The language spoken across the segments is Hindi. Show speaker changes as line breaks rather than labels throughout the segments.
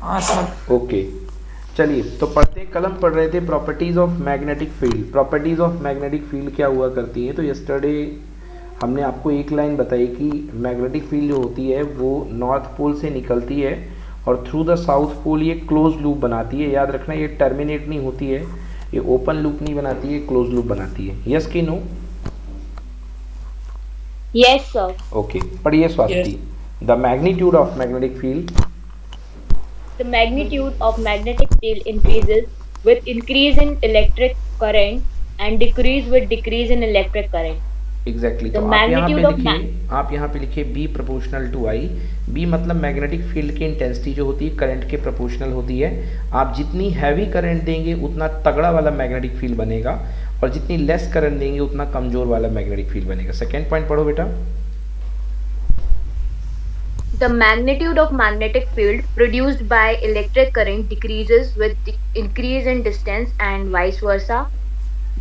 हाँ सर
ओके चलिए तो पढ़ते कलम पढ़ रहे थे properties of magnetic field properties of magnetic field क्या हुआ करती है? तो यस्टरडे हमने आपको एक लाइन बताई कि मैग्नेटिक फ़ील्ड जो होती है वो नॉर्थ पोल से निकलती है और थ्रू द साउथ पोल ये क्लोज लूप बनाती है. याद रखना ये टर्मिनेट नहीं होती है. ये ओपन लूप नहीं बनाती है क्लोज लूप बनाती है. यस की नो
यस सर
ओके पढ़िए Swati. The magnitude of magnetic field
The magnitude of magnetic field increases with increase in electric current and decrease with decrease in electric current.
Exactly
The
तो आप यहाँ पे लिखिए आप यहाँ पे लिखिए B proportional to I B मतलब मैग्नेटिक फ़ील्ड की इंटेंसिटी जो होती है करंट के प्रोपोर्शनल होती है। आप जितनी हैवी करंट देंगे उतना तगड़ा वाला मैग्नेटिक फ़ील्ड बनेगा और जितनी लेस करंट देंगे उतना कमज़ोर वाला मैग्नेटिक फ़ील्ड बनेगा। सेकेंड पॉइंट पढ़ो बेटा।
The magnitude of magnetic field produced by electric current decreases with the increase in distance and vice versa.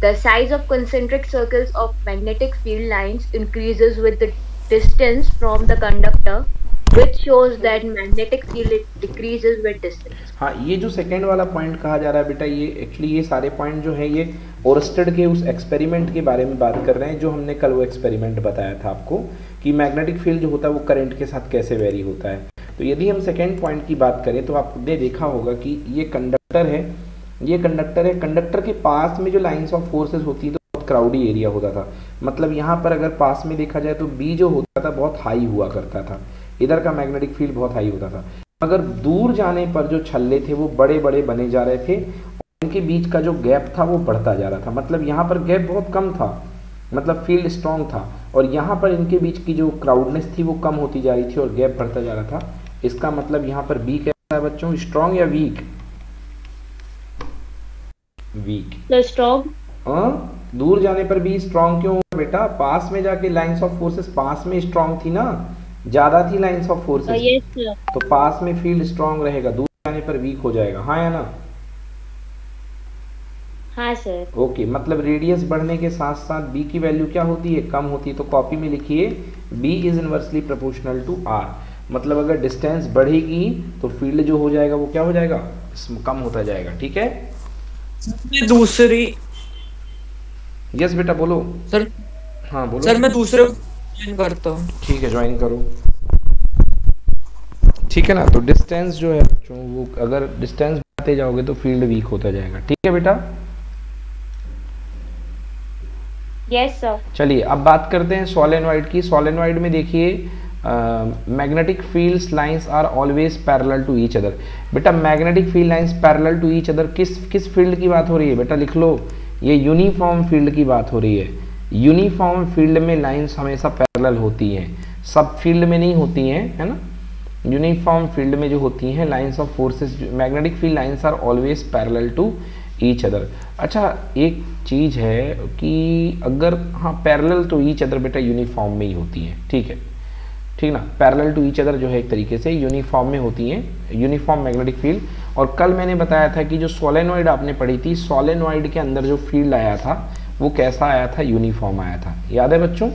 The size of concentric circles of magnetic field lines increases with the distance from the conductor, which shows that magnetic field decreases with distance.
हाँ ये जो सेकेंड वाला पॉइंट कहा जा रहा है बेटा ये एक्चुअली ये सारे पॉइंट जो है ये ओरस्टेड के उस एक्सपेरिमेंट के बारे में बात कर रहे हैं जो हमने कल वो एक्सपेरिमेंट बताया था आपको कि मैग्नेटिक फ़ील्ड जो होता है वो करंट के साथ कैसे वेरी होता है। तो यदि हम सेकेंड पॉइंट की बात करें तो आपने देखा होगा कि ये कंडक्टर है। ये कंडक्टर है। कंडक्टर के पास में जो लाइन्स ऑफ़ फोर्सेस होती है तो बहुत क्राउडी एरिया होता था। मतलब यहाँ पर अगर पास में देखा जाए तो बी जो होता था, बहुत हाई हुआ करता था। इधर का मैग्नेटिक फ़ील्ड बहुत हाई होता था। मगर दूर जाने पर जो छल्ले थे, वो बड़े बड़े बने जा रहे थे और बीच का जो गैप था, वो बढ़ता जा रहा था। मतलब यहाँ पर गैप बहुत कम था। मतलब फ़ील्ड स्ट्रॉन्ग था। और यहाँ पर इनके बीच की जो क्राउडनेस थी वो कम होती जा रही थी और गैप बढ़ता जा रहा था। इसका मतलब यहाँ पर बी कैसा है बच्चों? स्ट्रॉन्ग या वीक वीक हाँ? दूर जाने पर भी स्ट्रॉन्ग क्यों हुआ बेटा? पास में जाके लाइंस ऑफ़ फोर्सेस पास में स्ट्रॉन्ग थी ना? ज़्यादा थी लाइंस ऑफ़ फोर्सेस तो पास में फ़ील्ड स्ट्रॉन्ग रहेगा। दूर जाने पर वीक हो जाएगा। हाँ या ना?
हाँ सर
ओके मतलब रेडियस बढ़ने के साथ साथ बी की वैल्यू क्या होती है? कम होती है तो कॉपी में लिखिए B is inversely proportional to R मतलब अगर डिस्टेंस बढ़ेगी तो फ़ील्ड जो हो जाएगा वो क्या हो जाएगा? कम होता जाएगा ठीक है?
दूसरी
यस बेटा बोलो।
सर
हाँ बोलो।
सर मैं दूसरे join करता हूँ।
ठीक है ज्वाइन करो। ठीक है ना? तो डिस्टेंस जो है बच्चों वो अगर डिस्टेंस बढ़ाते जाओगे तो फ़ील्ड वीक होता जाएगा। ठीक है बेटा? चलिए, अब बात करते हैं सोलेनॉइड की। सोलेनॉइड में देखिए magnetic fields lines are always parallel to each other बेटा magnetic field lines parallel to each other किस किस फ़ील्ड की बात हो रही है? बेटा, लिख लो। ये यूनिफॉर्म फ़ील्ड की बात हो रही है। यूनिफॉर्म फ़ील्ड में लाइंस हमेशा पैरेलल होती हैं। सब फ़ील्ड में नहीं होती हैं, है ना? यूनिफॉर्म फ़ील्ड में जो होती हैं lines of forces magnetic field lines are always parallel to each other अच्छा एक चीज़ है कि अगर हाँ पैरेलल तो ईच अदर बेटा यूनिफॉर्म में ही होती हैं ठीक है? ठीक ना? पैरेलल टू ईच अदर जो है एक तरीके से यूनिफॉर्म में होती हैं यूनिफॉर्म मैग्नेटिक फ़ील्ड और कल मैंने बताया था कि जो सोलेनॉइड आपने पढ़ी थी सोलेनॉइड के अंदर जो फ़ील्ड आया था वो कैसा आया था? यूनिफॉर्म आया था। याद है बच्चों?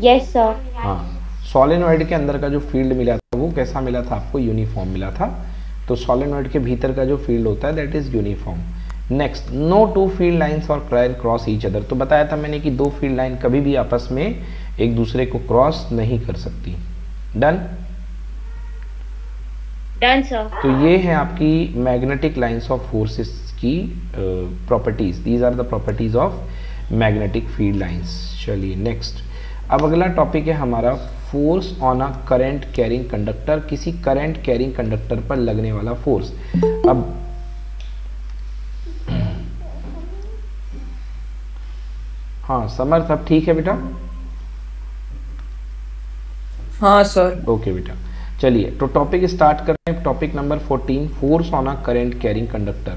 Yes, sir.
हाँ। सोलेनॉइड के अंदर का जो फ़ील्ड मिला था वो कैसा मिला था? आपको यूनिफॉर्म मिला था। तो सोलेनॉइड के भीतर का जो फ़ील्ड होता है that is uniform next no two field lines और कैन क्रॉस ईच अदर तो बताया था मैंने कि दो फ़ील्ड लाइन कभी भी आपस में एक दूसरे को क्रॉस नहीं कर सकती. Done
Done, sir.
तो ये है आपकी मैग्नेटिक लाइंस ऑफ़ फोर्सेस की properties these are the properties of magnetic field lines चलिए नेक्स्ट अब अगला टॉपिक है हमारा force on a current carrying conductor किसी करंट कैरिंग कंडक्टर पर लगने वाला फोर्स। अब हाँ समर्थ अब ठीक है बेटा?
हाँ सर।
ओके बेटा। चलिए तो टॉपिक स्टार्ट कर रहे हैं। Topic number 14 force on a current carrying conductor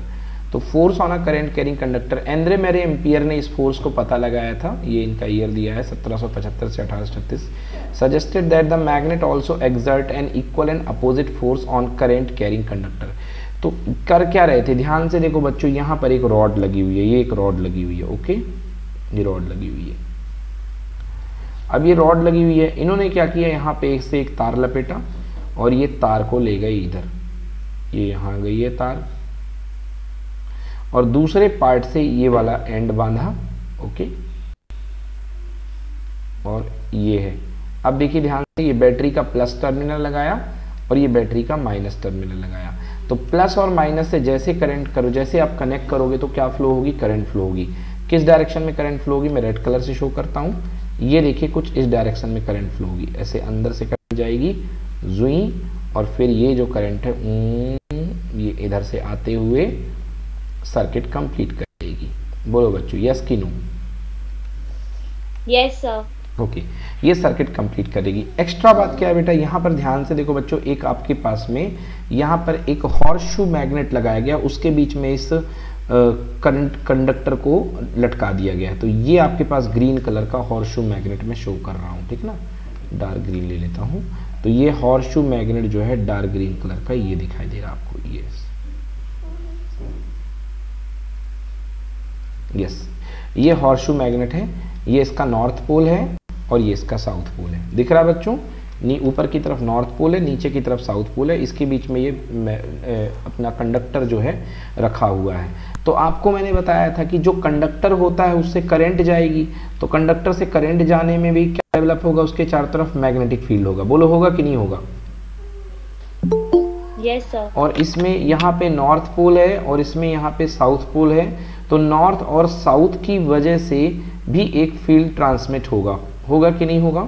तो force on a current carrying conductor Andre Marie Ampere ने इस फोर्स को पता लगाया था। ये इनका ईयर दिया है 1775 से अठारह suggested that the magnet also exert an equal and opposite force on current carrying conductor तो कर क्या रहे थे? ध्यान से देखो बच्चों, यहाँ पर एक रॉड लगी हुई है, ये एक रॉड लगी हुई है ओके ये रॉड लगी हुई है। अब ये रॉड लगी हुई है, इन्होंने क्या किया? यहाँ पे एक से एक तार लपेटा और ये तार को ले गई इधर। ये यहाँ गई है तार। और दूसरे पार्ट से ये वाला एंड बांधा ओके और ये है। अब देखिए ध्यान से, ये बैटरी का प्लस टर्मिनल लगाया और ये बैटरी का माइनस टर्मिनल लगाया। तो प्लस और माइनस से जैसे करंट करो, जैसे आप कनेक्ट करोगे तो क्या फ्लो होगी? करंट फ्लो होगी। किस डायरेक्शन में करंट फ्लो होगी? मैं रेड कलर से शो करता हूँ। ये देखिए कुछ इस डायरेक्शन में करंट फ्लो होगी। ऐसे अंदर से करंट जाएगी, जुई, और फिर ये जो करंट है ये इधर से आते हुए सर्किट कंप्लीट करेगी बोलो बच्चों यस की नो
यस सर
ओके ये सर्किट कंप्लीट करेगी। एक्स्ट्रा बात क्या है बेटा? यहाँ पर ध्यान से देखो बच्चों, एक आपके पास में यहाँ पर एक हॉर्स शू मैग्नेट लगाया गया, उसके बीच में इस करंट कंडक्टर को लटका दिया गया है। तो ये आपके पास ग्रीन कलर का हॉर्शू मैग्नेट में शो कर रहा हूँ, ठीक ना? डार्क ग्रीन ले लेता हूँ। तो ये हॉर्शू मैग्नेट जो है डार्क ग्रीन कलर का ये दिखाई दे रहा आपको। ये यस ये हॉर्शू मैग्नेट है, ये इसका नॉर्थ पोल है और ये इसका साउथ पोल है। दिख रहा है बच्चों? नी ऊपर की तरफ़ नॉर्थ पोल है नीचे की तरफ़ साउथ पोल है। इसके बीच में ये ए, अपना कंडक्टर जो है रखा हुआ है। तो आपको मैंने बताया था कि जो कंडक्टर होता है उससे करंट जाएगी। तो कंडक्टर से करंट जाने में भी क्या डेवलप होगा? उसके चारों तरफ़ मैग्नेटिक फ़ील्ड होगा। बोलो होगा कि नहीं होगा?
यस सर
और इसमें यहाँ पे नॉर्थ पोल है और इसमें यहाँ पे साउथ पोल है। तो नॉर्थ और साउथ की वजह से भी एक फ़ील्ड ट्रांसमिट होगा। होगा कि नहीं होगा?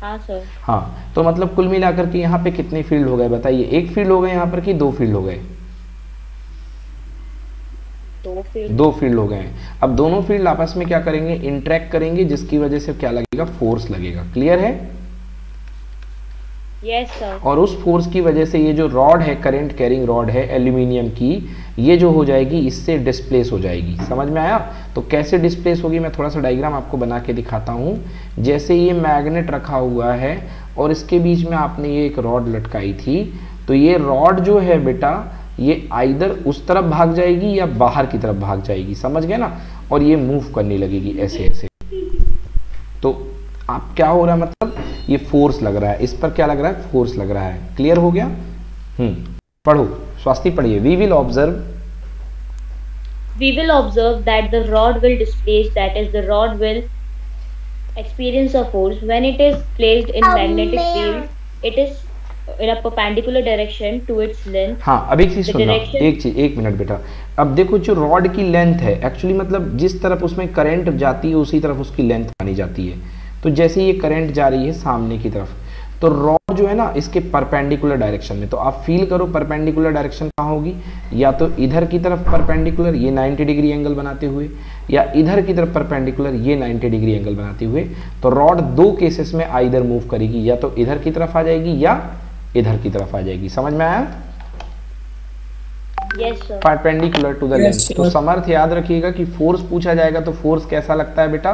हाँ सर
हाँ तो मतलब कुल मिलाकर के यहाँ पे कितने फ़ील्ड हो गए? बताइए एक फ़ील्ड हो गए यहाँ पर कि दो फ़ील्ड हो गए?
दो फ़ील्ड
हो गए। अब दोनों फ़ील्ड आपस में क्या करेंगे? इंट्रैक्ट करेंगे जिसकी वजह से क्या लगेगा? फोर्स लगेगा। क्लियर है?
यस सर
और उस फोर्स की वजह से ये जो रॉड है, करंट कैरिंग रॉड है, एल्यूमिनियम की, ये जो हो जाएगी, इससे डिस्प्लेस हो जाएगी। समझ में आया? तो कैसे डिस्प्लेस होगी? मैं थोड़ा सा डायग्राम आपको बना के दिखाता हूँ। जैसे ये मैग्नेट रखा हुआ है, और इसके बीच में आपने ये एक रॉड लटकाई थी तो ये रॉड जो है बेटा, ये आइदर उस तरफ़ भाग जाएगी या बाहर की तरफ़ भाग जाएगी। समझ गए ना? और ये मूव करने लगेगी ऐसे ऐसे। तो आप क्या हो रहा है मतलब? ये फोर्स लग रहा है इस पर क्या लग रहा है फोर्स लग रहा है क्लियर हो गया हम्म पढ़ो स्वास्थ्य पढ़िए we will observe
we will observe that the rod will displace that is the rod will experience a force when it is placed in oh, magnetic field it is in a perpendicular direction to its length
हाँ अब एक चीज़ सुनना
direction-
एक चीज़ एक मिनट बेटा अब देखो जो रॉड की लेंथ है एक्चुअली मतलब जिस तरफ़ उसमें करंट जाती है उसी तरफ़ उसकी लेंथ मानी जाती है तो जैसे ये करंट जा रही है सामने की तरफ़ तो रॉड जो है ना इसके परपेंडिकुलर डायरेक्शन में। तो आप फील करो परपेंडिकुलर डायरेक्शन कहाँ होगी? या तो इधर की तरफ़ परपेंडिकुलर ये 90 डिग्री एंगल बनाते हुए या इधर की तरफ़ परपेंडिकुलर ये 90 डिग्री एंगल बनाते हुए तो रॉड दो केसेस में आइधर मूव करेगी या तो इधर की तरफ़ आ जाएगी या इधर की तरफ़ आ जाएगी। समझ में आया? परपेंडिकुलर टू द लेंथ तो समर्थ याद रखिएगा कि फोर्स पूछा जाएगा तो फोर्स कैसा लगता है बेटा?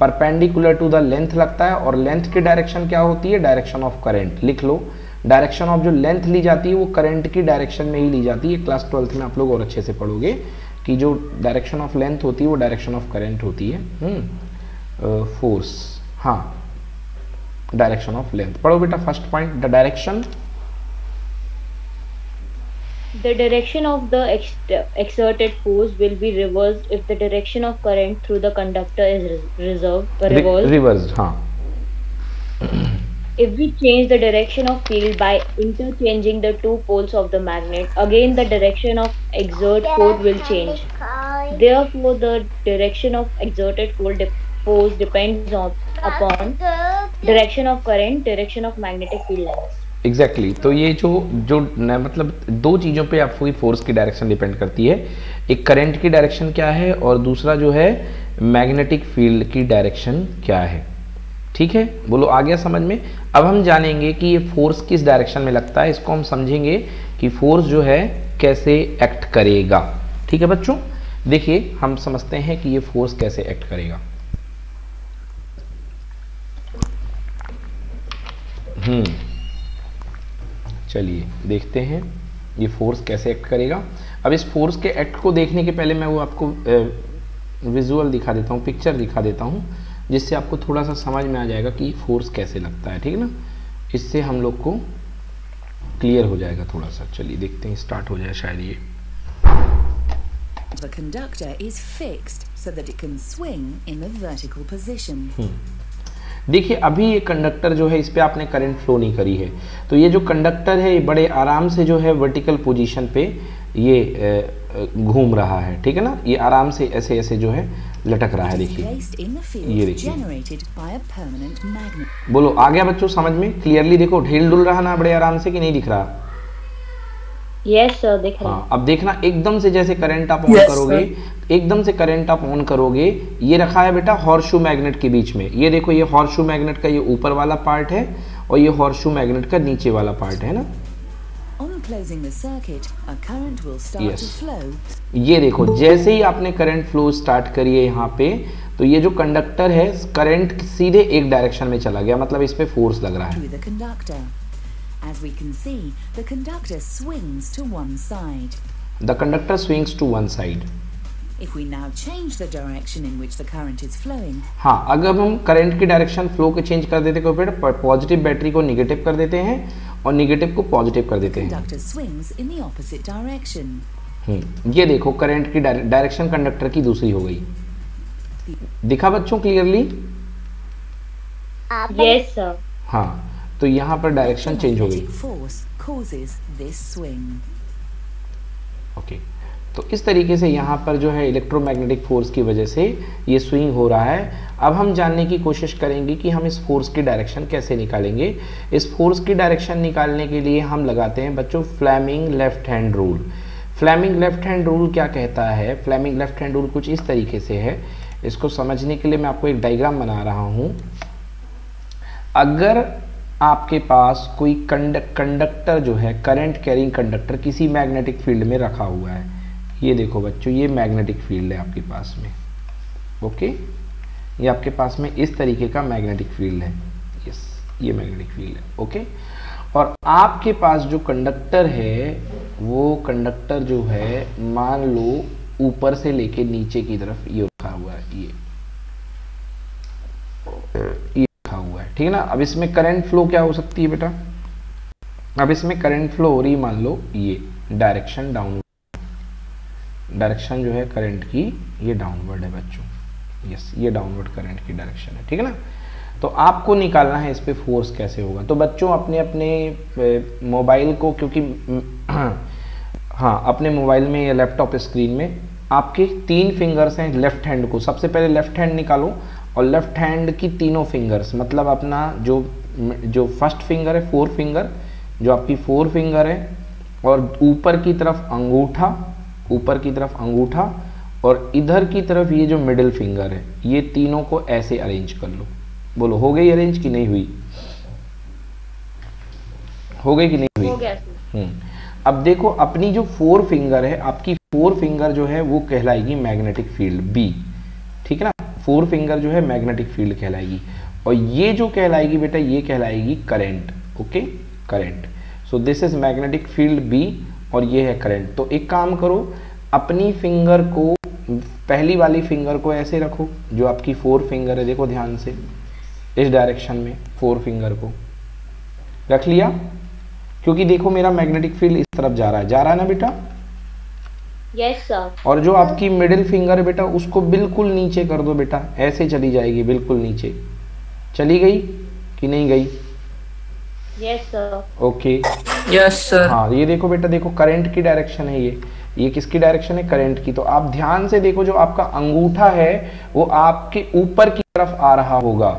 परपेंडिकुलर टू द लेंथ लगता है और लेंथ की डायरेक्शन क्या होती है? डायरेक्शन ऑफ़ करंट लिख लो। डायरेक्शन ऑफ़ जो लेंथ ली जाती है, वो करंट की डायरेक्शन में ही ली जाती है। क्लास ट्वेल्थ में आप लोग और अच्छे से पढ़ोगे कि जो डायरेक्शन ऑफ़ लेंथ होती है, वो डायरेक्शन ऑफ़ करंट होती है। फोर्स हाँ। डायरेक्शन ऑफ़ लेंथ पढ़ो बेटा first point the direction
The direction of the ex exerted force will be reversed if the direction of current through the conductor is reserved, reversed.
Re reversed, huh.
if we change the direction of field by interchanging the two poles of the magnet, again the direction of exert force will change. Therefore, the direction of exerted force, de force depends on upon direction of current, direction of magnetic field lines.
Exactly exactly. तो ये जो जो मतलब दो चीज़ों पे आपकी फोर्स की डायरेक्शन डिपेंड करती है। एक करंट की डायरेक्शन क्या है और दूसरा जो है मैग्नेटिक फ़ील्ड की डायरेक्शन क्या है। ठीक है? बोलो, आ गया समझ में? अब हम जानेंगे कि ये फोर्स किस डायरेक्शन में लगता है। इसको हम समझेंगे कि फोर्स जो है कैसे एक्ट करेगा। ठीक है बच्चों? देखिए, हम समझते हैं कि ये फोर्स कैसे एक्ट करेगा। हम्म। चलिए देखते हैं ये फोर्स कैसे एक्ट करेगा। अब इस फोर्स के एक्ट को देखने के पहले मैं वो आपको विजुअल दिखा देता हूँ पिक्चर दिखा देता हूँ जिससे आपको थोड़ा सा समझ में आ जाएगा कि फोर्स कैसे लगता है ठीक है ना? इससे हम लोग को क्लियर हो जाएगा थोड़ा सा। चलिए देखते हैं स्टार्ट हो जाए शायद ये।
The conductor is fixed so that it can swing in the vertical position.
देखिए अभी ये कंडक्टर जो है इस पर आपने करंट फ्लो नहीं करी है। तो ये जो कंडक्टर है ये बड़े आराम से जो है वर्टिकल पोजीशन पे ये घूम रहा है। ठीक है ना? ये आराम से ऐसे ऐसे जो है लटक रहा है देखिए। ये देखिए। बोलो आ गया बच्चों समझ में? क्लियरली देखो ढील डुल रहा ना बड़े आराम से कि नहीं दिख रहा?
यस सर दिख रहा है
अब देखना एकदम से जैसे करंट आप ऑन
Yes,
करोगे एकदम से करंट आप ऑन करोगे ये रखा है बेटा हॉर्शू मैग्नेट के बीच में। ये देखो ये हॉर्शू मैग्नेट का ये ऊपर वाला पार्ट है और ये हॉर्शू मैग्नेट का नीचे वाला पार्ट है ना?
Circuit,
Yes. ये देखो जैसे ही आपने करंट फ्लो स्टार्ट करी है यहाँ पे तो ये जो कंडक्टर है करंट सीधे एक डायरेक्शन में चला गया मतलब इस पे फोर्स लग रहा है.
As we can see, the conductor swings to one side.
The conductor swings to one side
If we now change the direction in which the current is flowing,
हाँ अगर हम करंट की डायरेक्शन फ्लो को चेंज कर देते हैं पॉजिटिव बैटरी को निगेटिव कर देते हैं और निगेटिव को पॉजिटिव कर देते हैं
conductor swings in the opposite direction.
हम्म, ये देखो करंट की डायरेक्शन कंडक्टर की दूसरी हो गई दिखा बच्चों क्लियरली
यस सर
हाँ तो यहाँ पर डायरेक्शन चेंज हो गई. ओके तो इस तरीके से यहाँ पर जो है इलेक्ट्रोमैग्नेटिक फोर्स की वजह से ये स्विंग हो रहा है। अब हम जानने की कोशिश करेंगे कि हम इस फोर्स की डायरेक्शन कैसे निकालेंगे। इस फोर्स की डायरेक्शन निकालने के लिए हम लगाते हैं बच्चों Fleming left hand rule Fleming left hand rule क्या कहता है? फ्लैमिंग लेफ़्ट हैंड रूल कुछ इस तरीके से है। इसको समझने के लिए मैं आपको एक डायग्राम बना रहा हूँ। अगर आपके पास कोई कंडक्टर जो है करंट कैरिंग कंडक्टर किसी मैग्नेटिक फ़ील्ड में रखा हुआ है। ये देखो बच्चों, ये मैग्नेटिक फ़ील्ड है आपके पास में। ओके ये आपके पास में इस तरीके का मैग्नेटिक फ़ील्ड है। यस ये मैग्नेटिक फ़ील्ड है। ओके और आपके पास जो कंडक्टर है, वो कंडक्टर जो है, मान लो, ऊपर से लेके नीचे की तरफ़ ये रखा हुआ है ये ठीक है ना? अब इसमें करंट फ्लो क्या हो सकती है बेटा? अब इसमें करंट फ्लो हो रही मान लो ये डायरेक्शन डाउनवर्ड डायरेक्शन जो है करंट की, ये डाउनवर्ड है बच्चों। यस ये डाउनवर्ड करंट की डायरेक्शन है, ठीक है ना? तो आपको निकालना है इस पर फोर्स कैसे होगा? तो बच्चों, अपने अपने मोबाइल को, क्योंकि हाँ अपने मोबाइल में या लैपटॉप स्क्रीन में, आपके तीन फिंगर्स हैं लेफ़्ट हैंड को। सबसे पहले लेफ़्ट हैंड निकालो और लेफ़्ट हैंड की तीनों फिंगर्स मतलब अपना जो जो फ़र्स्ट फिंगर है फोर फिंगर जो आपकी फोर फिंगर है और ऊपर की तरफ़ अंगूठा ऊपर की तरफ़ अंगूठा और इधर की तरफ़ ये जो मिडिल फिंगर है ये तीनों को ऐसे अरेंज कर लो। बोलो हो गई अरेंज की नहीं हुई? हो गई कि नहीं हुई? हम्म। अब देखो अपनी जो फोर फिंगर है आपकी फोर फिंगर जो है वो कहलाएगी मैग्नेटिक फ़ील्ड बी ठीक है ना? फोर फिंगर जो है मैग्नेटिक फ़ील्ड कहलाएगी। और ये जो कहलाएगी बेटा, ये कहलाएगी current, okay? Current. So this is magnetic field B और ये है करंट। तो एक काम करो, अपनी फिंगर को, पहली वाली फिंगर को ऐसे रखो, जो आपकी फोर फिंगर है, देखो ध्यान से, इस डायरेक्शन में, फोर फिंगर को। रख लिया? क्योंकि देखो मेरा मैग्नेटिक फ़ील्ड इस तरफ़ जा रहा है। जा रहा है ना बेटा?
यस सर
और जो आपकी मिडिल फिंगर है बेटा उसको बिल्कुल नीचे कर दो बेटा। ऐसे चली जाएगी बिल्कुल नीचे। चली गई कि नहीं गई?
Yes sir
okay
yes sir
हाँ ये देखो बेटा देखो करंट की डायरेक्शन है ये। ये किसकी डायरेक्शन है? करंट की। तो आप ध्यान से देखो जो आपका अंगूठा है वो आपके ऊपर की तरफ़ आ रहा होगा।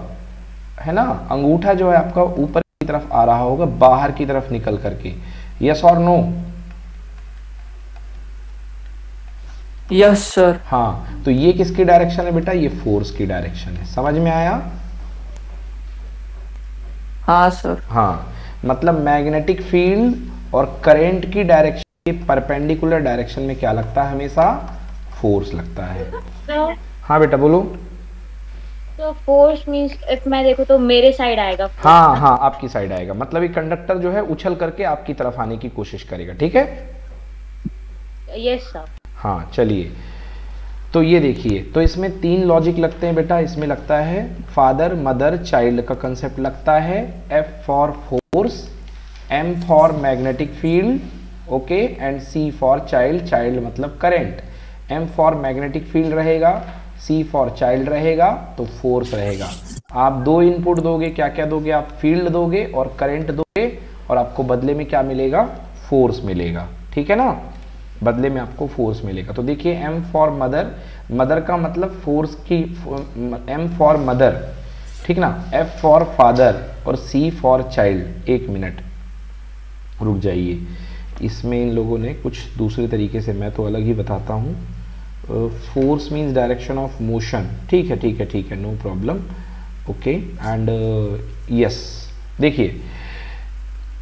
है ना? अंगूठा जो है आपका ऊपर की तरफ़ आ रहा होगा बाहर की तरफ़ निकल करके। यस और नो
यस सर
हाँ तो ये किसकी डायरेक्शन है बेटा? ये फोर्स की डायरेक्शन है। समझ में आया?
हाँ सर
हाँ मतलब मैग्नेटिक फ़ील्ड और करंट की डायरेक्शन के परपेंडिकुलर डायरेक्शन में क्या लगता है हमेशा? फोर्स लगता है।
सर
हाँ बेटा बोलो।
तो फोर्स मींस इफ़ मैं देखूँ तो मेरे साइड आएगा।
हाँ हाँ आपकी साइड आएगा। मतलब ये कंडक्टर जो है उछल करके आपकी तरफ़ आने की कोशिश करेगा ठीक है?
यस सर
हाँ चलिए। तो ये देखिए तो इसमें तीन लॉजिक लगते हैं बेटा। इसमें लगता है फादर मदर चाइल्ड का कंसेप्ट लगता है। F for force M for magnetic field okay and C for child child मतलब current M for magnetic field रहेगा सी फॉर चाइल्ड रहेगा तो फोर्स रहेगा। आप दो इनपुट दोगे क्या क्या दोगे? आप फ़ील्ड दोगे और करंट दोगे और आपको बदले में क्या मिलेगा? फोर्स मिलेगा। ठीक है ना? बदले में आपको फोर्स मिलेगा। तो देखिए एम फॉर मदर मदर का मतलब फोर्स की एम फॉर मदर ठीक ना? एफ़ फॉर फादर और सी फॉर चाइल्ड एक मिनट रुक जाइए। इसमें इन लोगों ने कुछ दूसरे तरीके से, मैं तो अलग ही बताता हूँ। Force means direction of motion ठीक है ठीक है ठीक है no problem okay and yes देखिए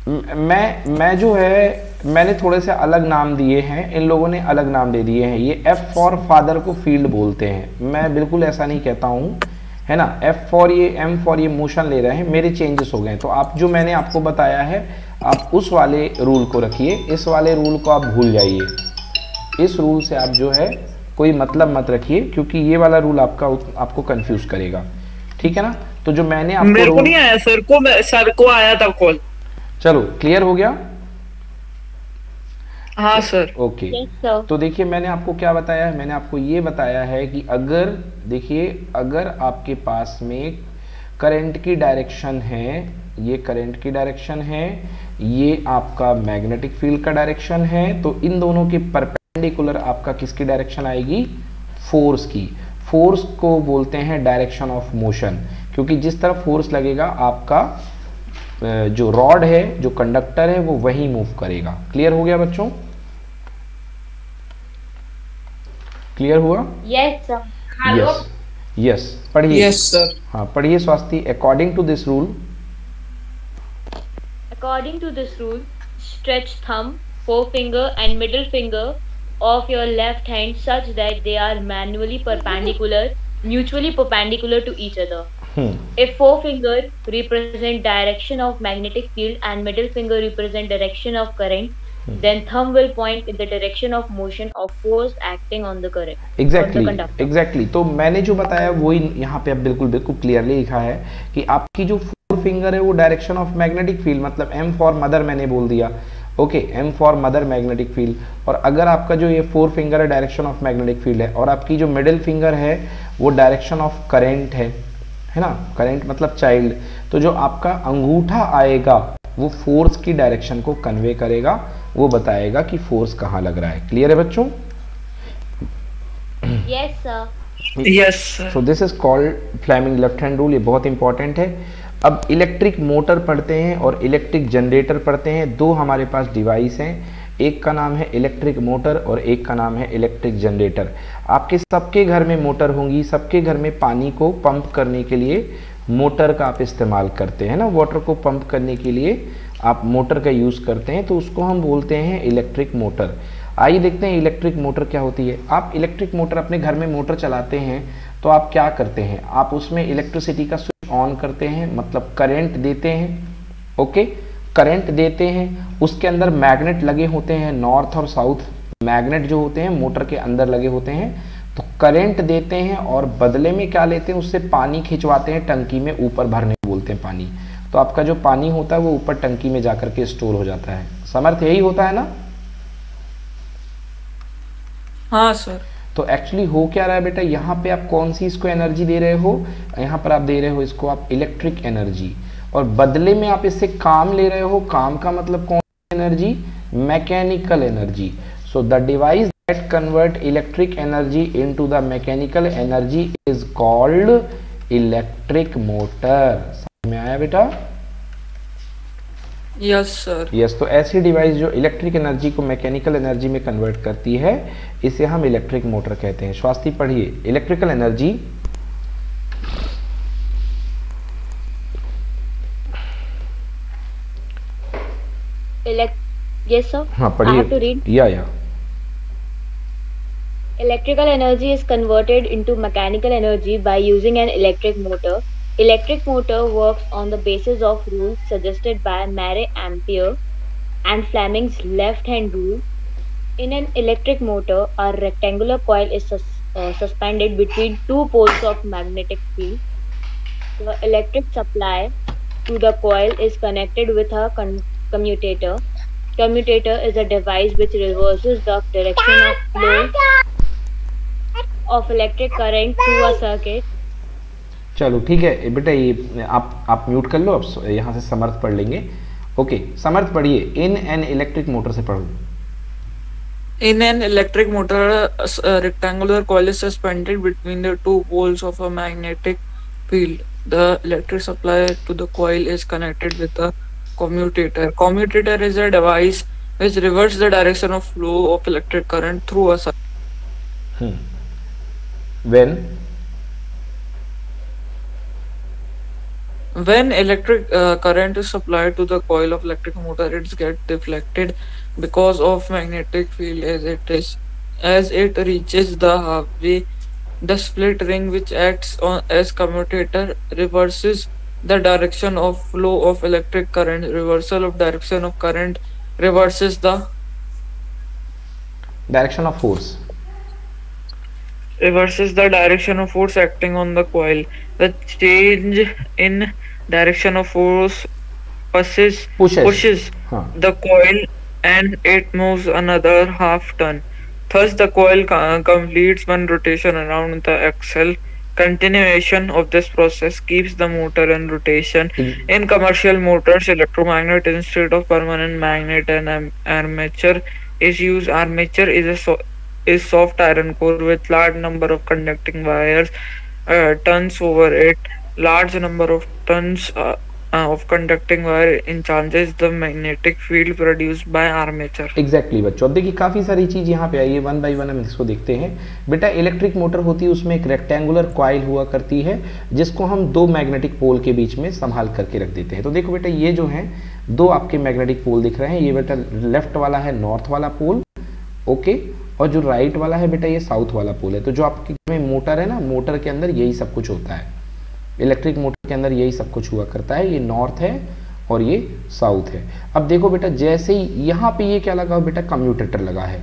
मैं मैं जो है मैंने थोड़े से अलग नाम दिए हैं इन लोगों ने अलग नाम दे दिए हैं। ये एफ़ फॉर फादर को फ़ील्ड बोलते हैं। मैं बिल्कुल ऐसा नहीं कहता हूँ है ना? एफ़ फॉर ये एम फॉर ये मोशन ले रहे हैं मेरे चेंजेस हो गए तो आप जो मैंने आपको बताया है आप उस वाले रूल को रखिए। इस वाले रूल को आप भूल जाइए। इस रूल से आप जो है कोई मतलब मत रखिए क्योंकि ये वाला रूल आपका आपको कंफ्यूज करेगा। ठीक है ना? तो जो मैंने आपको
मेरे को नहीं आया सर को सर को आया था कॉल
चलो क्लियर हो गया?
हाँ सर
ओके तो देखिए मैंने आपको क्या बताया है? मैंने आपको ये बताया है कि अगर देखिए अगर आपके पास में करंट की डायरेक्शन है ये करंट की डायरेक्शन है ये आपका मैग्नेटिक फ़ील्ड का डायरेक्शन है तो इन दोनों के परपेंडिकुलर आपका किसकी डायरेक्शन आएगी? फोर्स की. फोर्स को बोलते हैं डायरेक्शन ऑफ़ मोशन क्योंकि जिस तरफ़ फोर्स लगेगा आपका जो रॉड है जो कंडक्टर है वो वही मूव करेगा। क्लियर हो गया बच्चों? क्लियर हुआ? यस यस पढ़िए।
यस सर
हाँ पढ़िए Swasthya. According to this rule
according to this rule stretch thumb forefinger and middle finger of your left hand such that they are manually perpendicular mutually perpendicular to each other If forefinger represent direction of magnetic field and middle finger represent direction of current, Hmm. then thumb will point in the direction of motion of force acting on the current. on the.
Exactly तो मैंने जो बताया वही यहाँ पे अब बिल्कुल बिल्कुल क्लियरली लिखा है कि आपकी जो फोर फिंगर है वो डायरेक्शन ऑफ़ मैग्नेटिक फ़ील्ड मतलब एम फॉर मदर मैंने बोल दिया okay M for mother magnetic field और अगर आपका जो ये फोर फिंगर है डायरेक्शन ऑफ़ मैग्नेटिक फ़ील्ड है और आपकी जो मिडिल फिंगर है वो डायरेक्शन ऑफ़ करेंट है है ना? करेंट मतलब चाइल्ड तो जो आपका अंगूठा आएगा वो फोर्स की डायरेक्शन को कन्वे करेगा वो बताएगा कि फोर्स कहाँ लग रहा है. क्लियर है बच्चों?
Sir.
Yes
so this is called Fleming left hand rule ये बहुत इंपॉर्टेंट है. अब इलेक्ट्रिक मोटर पढ़ते हैं और इलेक्ट्रिक जनरेटर पढ़ते हैं. दो हमारे पास डिवाइस हैं. एक का नाम है इलेक्ट्रिक मोटर और एक का नाम है इलेक्ट्रिक जनरेटर। आपके सबके घर में मोटर होंगी, सबके घर में पानी को पंप करने के लिए मोटर का आप इस्तेमाल करते हैं ना। वाटर को पंप करने के लिए आप मोटर का यूज़ करते हैं तो उसको हम बोलते हैं इलेक्ट्रिक मोटर। आइए देखते हैं इलेक्ट्रिक मोटर क्या होती है। आप इलेक्ट्रिक मोटर अपने घर में मोटर चलाते हैं तो आप क्या करते हैं? आप उसमें इलेक्ट्रिसिटी का स्विच ऑन करते हैं मतलब करेंट देते हैं, ओके? करंट देते हैं उसके अंदर मैग्नेट लगे होते हैं नॉर्थ और साउथ मैग्नेट जो होते हैं मोटर के अंदर लगे होते हैं। तो करंट देते हैं और बदले में क्या लेते हैं उससे पानी खिंचवाते हैं टंकी में ऊपर भरने बोलते हैं पानी। तो आपका जो पानी होता है वो ऊपर टंकी में जाकर के स्टोर हो जाता है। समर्थ यही होता है ना?
हाँ सर
तो एक्चुअली हो क्या रहा है बेटा? यहाँ पे आप कौन सी इसको एनर्जी दे रहे हो? यहाँ पर आप दे रहे हो इसको आप इलेक्ट्रिक एनर्जी और बदले में आप इससे काम ले रहे हो काम का मतलब कौन सी energy mechanical energy so the device that convert electric energy into the mechanical energy is called electric motor समझ में आया बेटा?
यस सर
यस तो ऐसी डिवाइस जो इलेक्ट्रिक एनर्जी को मैकेनिकल एनर्जी में कन्वर्ट करती है इसे हम इलेक्ट्रिक मोटर कहते हैं। स्वास्थ्य पढ़िए। Electrical
energy Yes, sir.
Haan,
I have to read.
Yeah, yeah.
Electrical energy is converted into mechanical energy by using an electric motor. Electric motor works on the basis of rules suggested by Marie Ampere and Fleming's left-hand rule. In an electric motor, a rectangular coil is sus uh, suspended between two poles of magnetic field. The electric supply to the coil is connected with a commutator Commutator is a device which reverses the direction of flow of electric current through a circuit.
चलो ठीक है बेटा ये आप आप म्यूट कर लो अब यहाँ से समर्थ पढ़ लेंगे ओके समर्थ पढ़िए इन एन इलेक्ट्रिक मोटर से पढ़ो
In an electric motor, a rectangular coil is suspended between the two poles of a magnetic field. The electric supply to the coil is connected with a commutator. Commutator is a device which reverses the direction of flow of electric current through a circuit.
Hmm. When
when electric uh, current is supplied to the coil of electric motor, it gets deflected because of magnetic field as it is as it reaches the halfway the split ring which acts on as commutator reverses the direction of flow of electric current reversal of direction of current reverses the
direction of force
reverses the direction of force acting on the coil the change in direction of force pushes
pushes,
pushes huh. the coil and it moves another half turn. Thus, the coil completes one rotation around the axle. Continuation of this process keeps the motor in rotation. Mm. In commercial motors, electromagnet instead of permanent magnet and armature is used. Armature is a so is soft iron core with large number of conducting wires uh, turns over it. Large number of turns uh, of conducting wire in the magnetic field produced by armature.
Exactly बच्चों। देखिए, काफ़ी सारी चीज़ यहाँ पे आई है। वन बाय वन हम इसको देखते हैं। बेटा इलेक्ट्रिक मोटर होती है, उसमें एक रेक्टेंगुलर कॉइल हुआ करती है, जिसको हम दो मैग्नेटिक पोल के बीच में संभाल करके रख देते हैं। तो देखो बेटा, ये जो है, दो आपके मैग्नेटिक पोल दिख रहे हैं। ये बेटा लेफ़्ट वाला है नॉर्थ वाला पोल ओके और जो राइट वाला है बेटा, ये साउथ वाला पोल है। तो जो आपकी मोटर है ना मोटर के अंदर यही सब कुछ होता है। इलेक्ट्रिक मोटर के अंदर यही सब कुछ हुआ करता है, ये नॉर्थ है और ये साउथ है। अब देखो बेटा, जैसे ही यहाँ पे ये क्या लगा बेटा, कम्यूटेटर लगा है।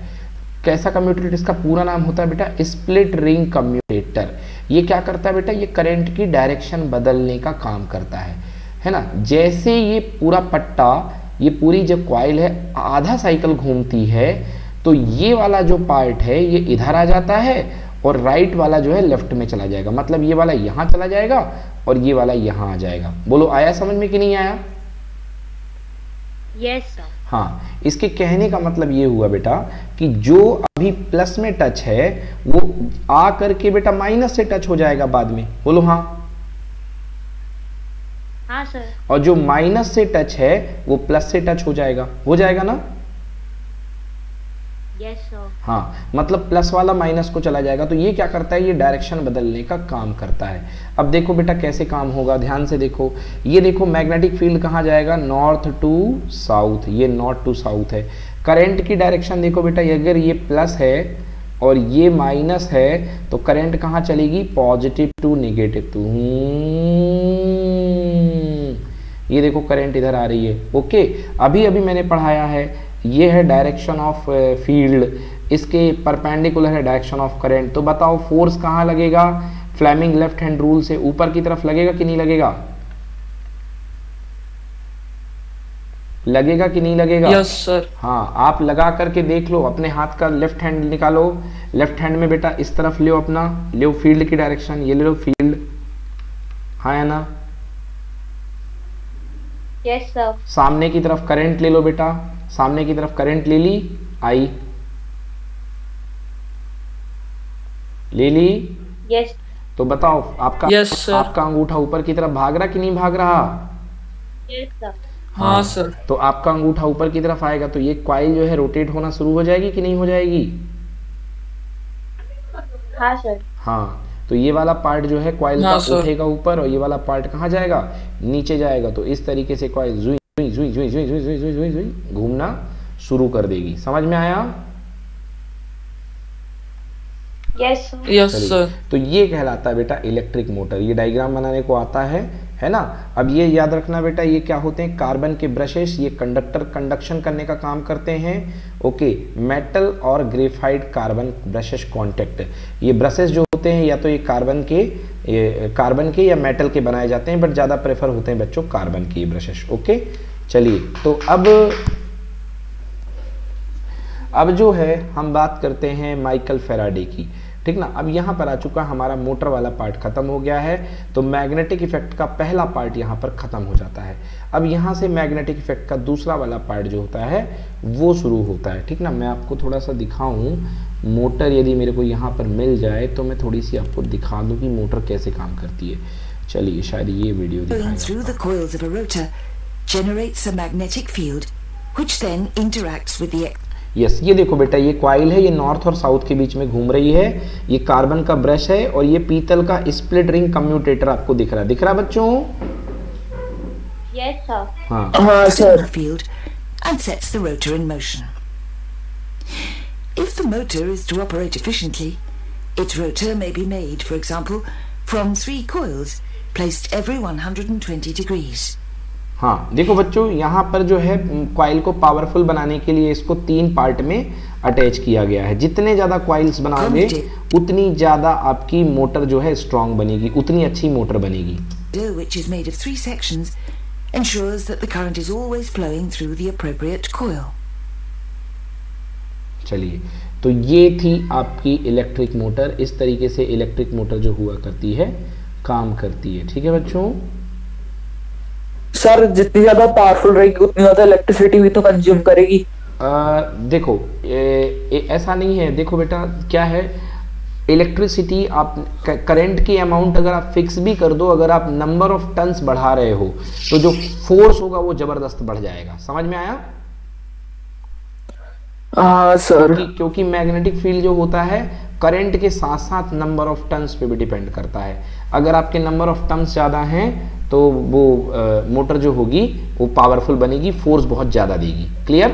कैसा कम्यूटेटर? इसका पूरा नाम होता है बेटा, स्प्लिट रिंग कम्यूटेटर। ये क्या करता है बेटा, ये करंट की डायरेक्शन बदलने का काम करता है है ना? जैसे ये पूरा पट्टा, ये पूरी जब क्वाइल है, आधा साइकिल घूमती है तो ये वाला जो पार्ट है, ये इधर आ जाता है और राइट वाला जो है लेफ़्ट में चला जाएगा। मतलब ये वाला यहाँ चला जाएगा और ये वाला यहाँ आ जाएगा। बोलो आया समझ में कि नहीं आया?
यस सर
हाँ इसके कहने का मतलब ये हुआ बेटा कि जो अभी प्लस में टच है वो आ करके बेटा माइनस से टच हो जाएगा बाद में। बोलो हाँ।
हाँ सर
और जो माइनस से टच है वो प्लस से टच हो जाएगा। हो जाएगा ना?
Yes,
हाँ मतलब प्लस वाला माइनस को चला जाएगा तो ये क्या करता है? ये डायरेक्शन बदलने का काम करता है। अब देखो बेटा कैसे काम होगा ध्यान से देखो। ये देखो मैग्नेटिक फ़ील्ड कहाँ जाएगा? नॉर्थ टू साउथ ये नॉर्थ टू साउथ है। करंट की डायरेक्शन देखो बेटा अगर ये प्लस है और ये माइनस है तो करंट कहाँ चलेगी? पॉजिटिव टू नेगेटिव टू ये देखो करंट इधर आ रही है। ओके अभी अभी मैंने पढ़ाया है ये है डायरेक्शन ऑफ़ फ़ील्ड इसके परपेंडिकुलर है डायरेक्शन ऑफ़ करंट तो बताओ फोर्स कहाँ लगेगा? फ्लैमिंग लेफ़्ट हैंड रूल से ऊपर की तरफ़ लगेगा कि नहीं लगेगा? लगेगा कि नहीं लगेगा?
यस yes, सर
हाँ आप लगा करके देख लो अपने हाथ का लेफ़्ट हैंड निकालो। लेफ़्ट हैंड में बेटा इस तरफ़ ले अपना। ले फ़ील्ड की डायरेक्शन ये ले लो फ़ील्ड हाँ है ना?
यस yes, सर
सामने की तरफ़ करंट ले लो बेटा। सामने की तरफ़ करंट ले ली आई। ले ली।
यस
तो बताओ आपका
yes, sir.
आपका अंगूठा ऊपर की तरफ़ भाग रहा कि नहीं भाग रहा?
यस सर
हाँ सर
तो आपका अंगूठा ऊपर की तरफ़ आएगा तो ये क्वाइल जो है रोटेट होना शुरू हो जाएगी कि नहीं हो जाएगी?
हाँ सर
हाँ तो ये वाला पार्ट जो है क्वाइल
हाँ,
का उठेगा ऊपर और ये वाला पार्ट कहाँ जाएगा? नीचे जाएगा तो इस तरीके से क्वाइल घूमना शुरू कर देगी। समझ में आया? यस
सर
तो ये कहलाता है बेटा इलेक्ट्रिक मोटर ये डायग्राम बनाने को आता है है ना? अब ये याद रखना बेटा ये क्या होते हैं? कार्बन के ब्रशेस ये कंडक्टर कंडक्शन करने का काम करते हैं। ओके मेटल और ग्रेफाइड कार्बन ब्रशेस कॉन्टेक्ट ये ब्रशेस जो होते हैं या तो ये कार्बन के ये कार्बन के या मेटल के बनाए जाते हैं बट ज़्यादा प्रेफर होते हैं बच्चों कार्बन के ब्रशेस ओके चलिए तो अब अब जो है, हम बात करते हैं माइकल फेराडे की। ठीक ना? अब यहाँ पर आ चुका हमारा मोटर वाला पार्ट खत्म हो गया है तो मैग्नेटिक इफ़ेक्ट का पहला पार्ट यहाँ पर खत्म हो जाता है। अब यहाँ से मैग्नेटिक इफ़ेक्ट का दूसरा वाला पार्ट जो होता है, वो शुरू होता है। ठीक ना? मैं आपको थोड़ा सा दिखाऊँ मोटर यदि मेरे को यहाँ पर मिल जाए तो मैं थोड़ी सी आपको दिखा दूँ कि मोटर कैसे काम करती है। चलिए शायद ये वीडियो दिखाएगा यस ये देखो बेटा ये क्वाइल है ये नॉर्थ और साउथ के बीच में घूम रही है। ये कार्बन का ब्रश है और ये पीतल का स्प्लिट रिंग कम्यूटेटर आपको दिख रहा है। दिख रहा है बच्चों?
Yes, sir.
हाँ।
हाँ
signal field and sets the rotor in motion. If the motor is to operate efficiently, its rotor may be made, for example, from three coils placed every 120 degrees.
हाँ देखो बच्चों यहाँ पर जो है क्वाइल को पावरफुल बनाने के लिए इसको तीन पार्ट में अटैच किया गया है। जितने ज़्यादा क्वाइल्स बनाओगे उतनी ज़्यादा आपकी मोटर जो है स्ट्रॉन्ग बनेगी उतनी अच्छी मोटर बनेगी। चलिए। तो ये थी आपकी इलेक्ट्रिक मोटर इस तरीके से इलेक्ट्रिक मोटर जो हुआ करती है काम करती है। ठीक है बच्चों?
सर जितनी ज़्यादा पावरफुल रहेगी उतनी ज़्यादा इलेक्ट्रिसिटी भी तो कंज्यूम करेगी।
आ, देखो ए, ए, ऐसा नहीं है। देखो बेटा क्या है? इलेक्ट्रिसिटी आप करंट की अमाउंट अगर आप फिक्स भी कर दो अगर आप नंबर ऑफ़ टन्स बढ़ा रहे हो तो जो फोर्स होगा वो ज़बरदस्त बढ़ जाएगा। समझ में आया?
सर
क्योंकि क्योंकि मैग्नेटिक फ़ील्ड जो होता है करंट के साथ साथ नंबर ऑफ़ टन्स पे भी डिपेंड करता है। अगर आपके नंबर ऑफ़ टन्स ज़्यादा हैं तो वो मोटर जो होगी वो पावरफुल बनेगी फोर्स बहुत ज़्यादा देगी। क्लियर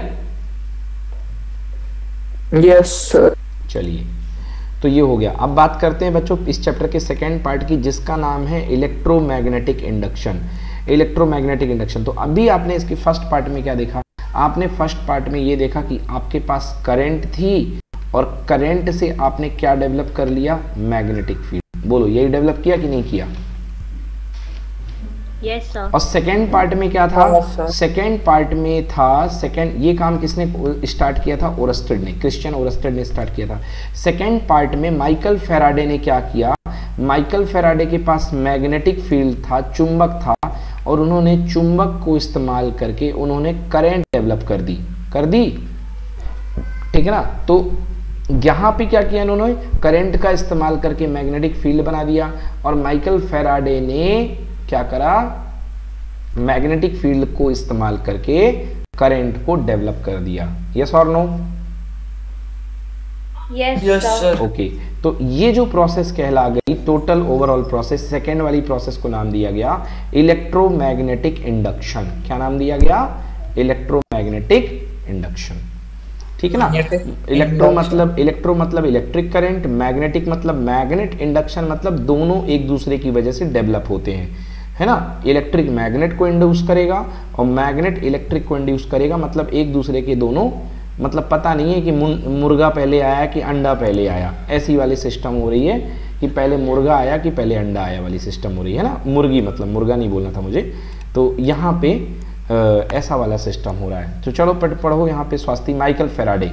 यस सर
चलिए तो ये हो गया। अब बात करते हैं बच्चों इस चैप्टर के सेकेंड पार्ट की जिसका नाम है इलेक्ट्रोमैग्नेटिक इंडक्शन इलेक्ट्रोमैग्नेटिक इंडक्शन तो अभी आपने इसकी फ़र्स्ट पार्ट में क्या देखा? आपने फ़र्स्ट पार्ट में ये देखा कि आपके पास करंट थी और करंट से आपने क्या डेवलप कर लिया? मैग्नेटिक फ़ील्ड बोलो यही डेवलप किया कि नहीं किया?
Yes, sir.
और सेकेंड पार्ट में क्या था। सेकेंड पार्ट में था सेकेंड ये काम किसने स्टार्ट किया था? ओरस्टेड ने क्रिश्चियन ओरस्टेड ने स्टार्ट किया था। सेकेंड पार्ट में माइकल फेराडे ने क्या किया? माइकल फेराडे के पास मैग्नेटिक फ़ील्ड था चुंबक था। और उन्होंने चुंबक को इस्तेमाल करके उन्होंने करंट डेवलप कर दी। कर दी? ठीक है ना? तो यहाँ पे क्या किया उन्होंने करंट का इस्तेमाल करके मैग्नेटिक फ़ील्ड बना दिया और माइकल फेराडे ने क्या करा? मैग्नेटिक फ़ील्ड को इस्तेमाल करके करंट को डेवलप कर दिया। यस और नो
यस. सर
ओके तो ये जो प्रोसेस कहला गई टोटल ओवरऑल प्रोसेस सेकेंड वाली प्रोसेस को नाम दिया गया इलेक्ट्रोमैग्नेटिक इंडक्शन क्या नाम दिया गया? इलेक्ट्रोमैग्नेटिक इंडक्शन ठीक है ना? इलेक्ट्रो मतलब इलेक्ट्रो मतलब इलेक्ट्रिक करंट मैग्नेटिक मतलब मैग्नेट इंडक्शन मतलब दोनों एक दूसरे की वजह से डेवलप होते हैं। है ना? इलेक्ट्रिक मैग्नेट को इंड्यूस करेगा और मैग्नेट इलेक्ट्रिक को इंड्यूस करेगा मतलब एक दूसरे के दोनों मतलब पता नहीं है कि मुर्गा पहले आया कि अंडा पहले आया। ऐसी वाली सिस्टम हो रही है कि पहले मुर्गा आया कि पहले अंडा आया वाली सिस्टम हो रही है ना? मुर्गी मतलब मुर्गा नहीं बोलना था मुझे। तो यहाँ पे ऐसा वाला सिस्टम हो रहा है। तो चलो पढ़, पढ़ो यहाँ पे Swasthya Michael Faraday.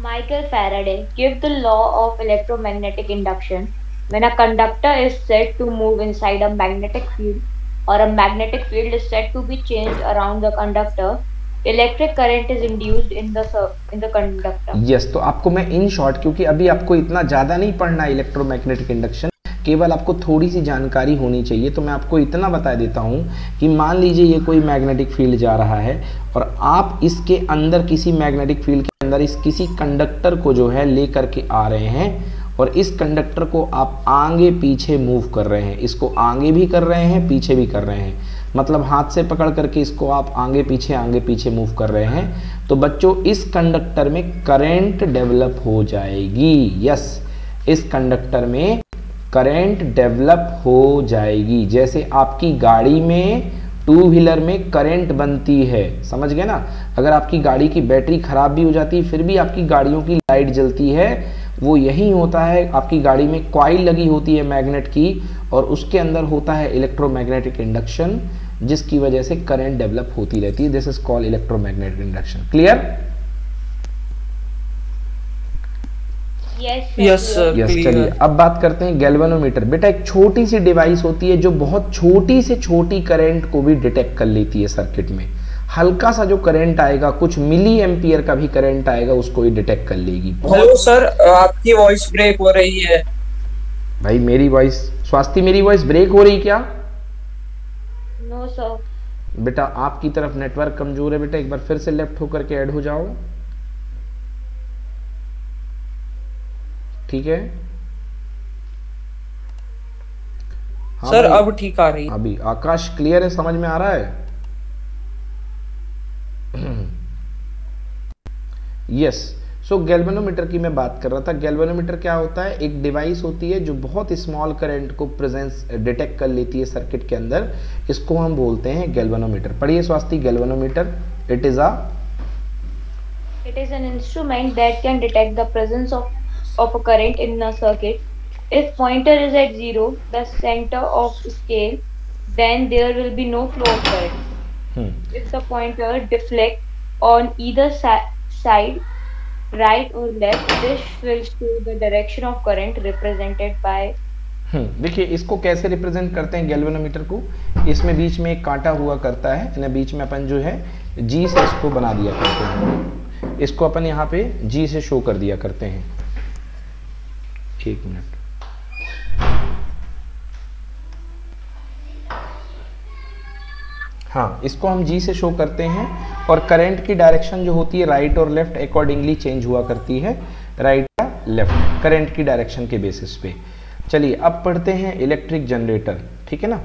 Michael Faraday give the law of electromagnetic induction when a conductor is set to move inside a magnetic field और a magnetic field is set to be changed around the conductor current is induced in the cir- in the conductor.
Yes तो आपको मैं इन शॉर्ट क्योंकि अभी आपको इतना ज़्यादा नहीं पढ़ना इलेक्ट्रोमैग्नेटिक इंडक्शन केवल आपको थोड़ी सी जानकारी होनी चाहिए तो मैं आपको इतना बता देता हूँ कि मान लीजिए ये कोई मैग्नेटिक फ़ील्ड जा रहा है, और आप इसके अंदर किसी मैग्नेटिक फ़ील्ड के अंदर इस किसी कंडक्टर को जो है ले करके आ रहे हैं, और इस कंडक्टर को आप आगे पीछे मूव कर रहे हैं, इसको आगे भी कर रहे हैं, पीछे भी कर रहे हैं मतलब हाथ से पकड़ करके इसको आप आगे पीछे आगे पीछे मूव कर रहे हैं तो बच्चों, इस कंडक्टर में करंट डेवलप हो जाएगी। यस इस कंडक्टर में करंट डेवलप हो जाएगी। जैसे आपकी गाड़ी में टू व्हीलर में करंट बनती है, समझ गए ना? अगर आपकी गाड़ी की बैटरी खराब भी हो जाती है, फिर भी आपकी गाड़ियों की लाइट जलती है, वो यही होता है, आपकी गाड़ी में क्वाइल लगी होती है मैग्नेट की और उसके अंदर होता है इलेक्ट्रोमैग्नेटिक इंडक्शन जिसकी वजह से करंट डेवलप होती रहती है। This is called electromagnetic induction
clear yes
yes चलिए अब बात करते हैं गैल्वेनोमीटर बेटा एक छोटी सी डिवाइस होती है जो बहुत छोटी से छोटी करंट को भी डिटेक्ट कर लेती है सर्किट में। हल्का सा जो करंट आएगा कुछ मिली एम्पियर का भी करंट आएगा उसको ही डिटेक्ट कर लेगी।
हेलो सर आपकी वॉइस ब्रेक हो रही है।
भाई मेरी वॉइस स्वास्थ्य मेरी वॉइस ब्रेक हो रही क्या?
नो सर
बेटा आपकी तरफ़ नेटवर्क कमज़ोर है बेटा एक बार फिर से लेफ़्ट होकर के ऐड हो जाओ। ठीक है? हाँ
सर अब ठीक आ रही
अभी आकाश क्लियर है समझ में आ रहा है? यस सो so, गैल्वेनोमीटर की मैं बात कर रहा था। गैल्वेनोमीटर क्या होता है? एक डिवाइस होती है जो बहुत स्मॉल करंट को प्रेजेंस डिटेक्ट कर लेती है सर्किट के अंदर। इसको हम बोलते हैं गैल्वेनोमीटर पढ़िए Swasthya galvanometer it is
a is an instrument that can detect the presence of of a current in a circuit if pointer is at zero the centre of scale then there will be no flow of current if the pointer deflect on either side right or left, this will show the direction of current represented by
हम्म देखिए इसको कैसे रिप्रेजेंट करते हैं गैल्वेनोमीटर को? इसमें बीच में एक कांटा हुआ करता है यानी बीच में अपन जो है जी से इसको बना दिया करते हैं। इसको अपन यहाँ पे जी से शो कर दिया करते हैं। एक मिनट। हाँ। इसको हम जी से शो करते हैं और करंट की डायरेक्शन जो होती है राइट और लेफ़्ट अकॉर्डिंगली चेंज हुआ करती है। राइट या लेफ़्ट करंट की डायरेक्शन के बेसिस पे। चलिए, अब पढ़ते हैं इलेक्ट्रिक जनरेटर ठीक है ना?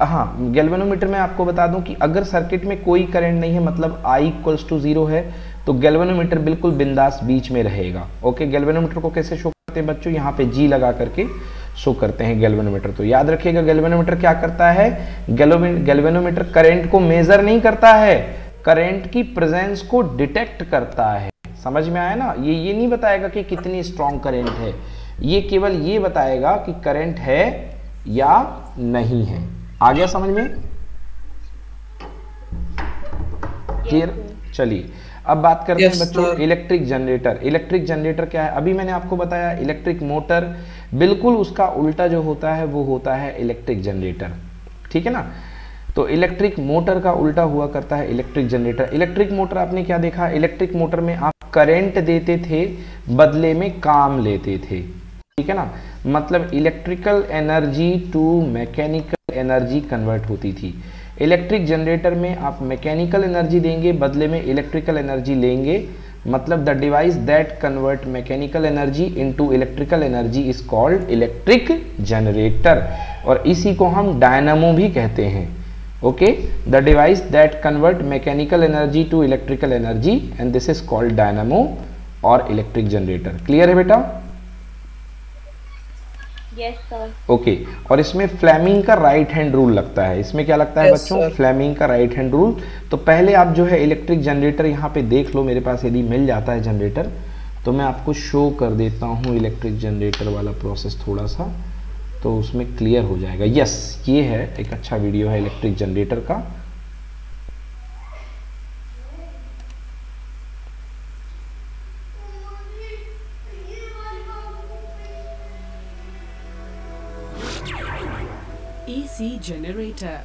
हाँ गैल्वेनोमीटर में आपको बता दूँ कि अगर सर्किट में कोई करंट नहीं है मतलब आई इक्वल्स टू ज़ीरो है तो गैल्वेनोमीटर बिल्कुल बिंदास बीच में रहेगा। ओके गैल्वेनोमीटर को कैसे शो करते हैं बच्चों? यहाँ पे जी लगा करके। शो करते हैं गैल्वेनोमीटर तो याद रखिएगा गैल्वेनोमीटर क्या करता है? गैल्वेनोमीटर करंट को मेजर नहीं करता है करंट की प्रेजेंस को डिटेक्ट करता है। समझ में आया ना? ये ये नहीं बताएगा कि कितनी स्ट्रॉन्ग करंट है। ये केवल ये बताएगा कि करंट है या नहीं है। आ गया समझ में? क्लियर चलिए अब बात करते
yes,
हैं
बच्चों
इलेक्ट्रिक जनरेटर इलेक्ट्रिक जनरेटर क्या है? अभी मैंने आपको बताया इलेक्ट्रिक मोटर बिल्कुल उसका उल्टा जो होता है, वो होता है इलेक्ट्रिक जनरेटर ठीक है ना? तो इलेक्ट्रिक मोटर का उल्टा हुआ करता है इलेक्ट्रिक जनरेटर इलेक्ट्रिक मोटर आपने क्या देखा? इलेक्ट्रिक मोटर में आप करंट देते थे, बदले में काम लेते थे। ठीक है ना? मतलब electrical energy to mechanical energy convert होती थी। इलेक्ट्रिक जनरेटर में आप मैकेनिकल एनर्जी देंगे, बदले में इलेक्ट्रिकल एनर्जी लेंगे। मतलब the device that convert mechanical energy into electrical energy is called electric generator और इसी को हम डायनामो भी कहते हैं। Okay the device that convert mechanical energy to electrical energy and this is called dynamo और इलेक्ट्रिक जनरेटर क्लियर है बेटा?
Yes sir.
ओके और इसमें फ्लेमिंग का राइट हैंड रूल लगता है। इसमें क्या लगता है
Yes,
बच्चों. फ्लेमिंग का राइट हैंड रूल तो पहले आप जो है इलेक्ट्रिक जनरेटर यहाँ पे देख लो। मेरे पास यदि मिल जाता है जनरेटर तो मैं आपको शो कर देता हूँ इलेक्ट्रिक जनरेटर वाला प्रोसेस थोड़ा सा तो उसमें क्लियर हो जाएगा। यस yes, ये है। एक अच्छा वीडियो है इलेक्ट्रिक जनरेटर का।
AC generator.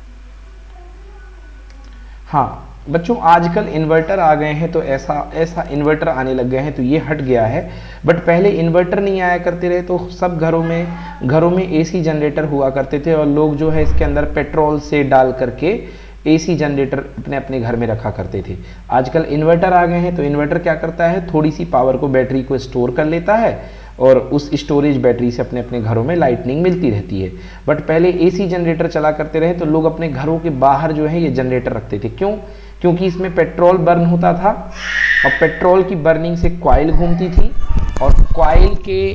हाँ बच्चों, आजकल इन्वर्टर आ गए हैं तो ऐसा ऐसा इन्वर्टर आने लग गए हैं तो ये हट गया है। बट पहले इन्वर्टर नहीं आया करते रहे तो सब घरों में घरों में एसी जनरेटर हुआ करते थे, और लोग जो है इसके अंदर पेट्रोल से डाल करके एसी जनरेटर अपने अपने घर में रखा करते थे। आजकल इन्वर्टर आ गए हैं तो इन्वर्टर क्या करता है? थोड़ी सी पावर को बैटरी को स्टोर कर लेता है और उस स्टोरेज बैटरी से अपने अपने घरों में लाइटनिंग मिलती रहती है। बट पहले एसी जनरेटर चला करते रहे तो लोग अपने घरों के बाहर जो है ये जनरेटर रखते थे। क्यों? क्योंकि इसमें पेट्रोल बर्न होता था और पेट्रोल की बर्निंग से क्वाइल घूमती थी और क्वाइल के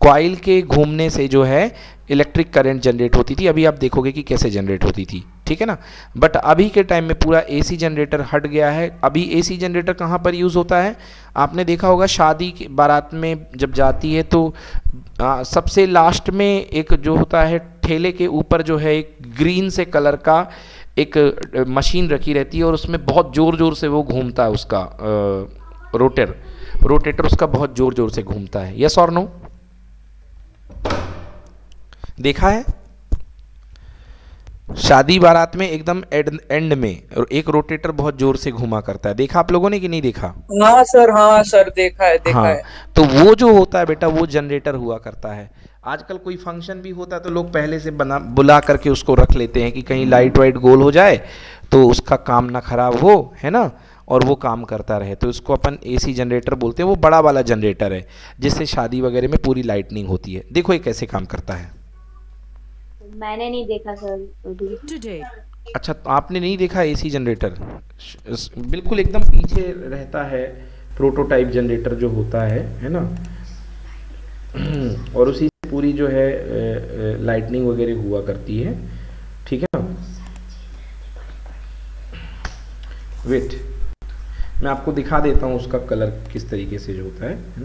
क्वाइल के घूमने से जो है इलेक्ट्रिक करंट जनरेट होती थी अभी आप देखोगे कि कैसे जनरेट होती थी ठीक है ना? बट अभी के टाइम में पूरा एसी जनरेटर हट गया है। अभी एसी जनरेटर कहाँ पर यूज़ होता है? आपने देखा होगा शादी के बारात में जब जाती है तो आ, सबसे लास्ट में एक जो होता है ठेले के ऊपर जो है एक ग्रीन से कलर का एक मशीन रखी रहती है और उसमें बहुत ज़ोर ज़ोर से वो घूमता है उसका आ, रोटर रोटेटर उसका बहुत ज़ोर ज़ोर से घूमता है। यस और नो देखा है? शादी बारात में एकदम एंड में एक रोटेटर बहुत ज़ोर से घुमा करता है। देखा आप लोगों ने कि नहीं देखा?
हाँ सर हाँ सर देखा है देखा हाँ, है।
तो वो जो होता है बेटा वो जनरेटर हुआ करता है। आजकल कोई फ़ंक्शन भी होता है तो लोग पहले से बना बुला करके उसको रख लेते हैं कि कहीं लाइट वाइट गोल हो जाए तो उसका काम ना खराब हो है ना? और वो काम करता रहे। तो इसको अपन एसी जनरेटर बोलते हैं वो बड़ा वाला जनरेटर है जिससे शादी वगैरह में पूरी लाइटनिंग होती है। देखो ये कैसे काम करता है।
मैंने नहीं देखा सर
अच्छा तो आपने नहीं देखा एसी जनरेटर बिल्कुल एकदम पीछे रहता है प्रोटोटाइप जनरेटर जो होता है है ना? और उसी से पूरी जो है लाइटनिंग वगैरह हुआ करती है। ठीक है ना? वेट मैं आपको दिखा देता हूँ उसका कलर किस तरीके से जो होता है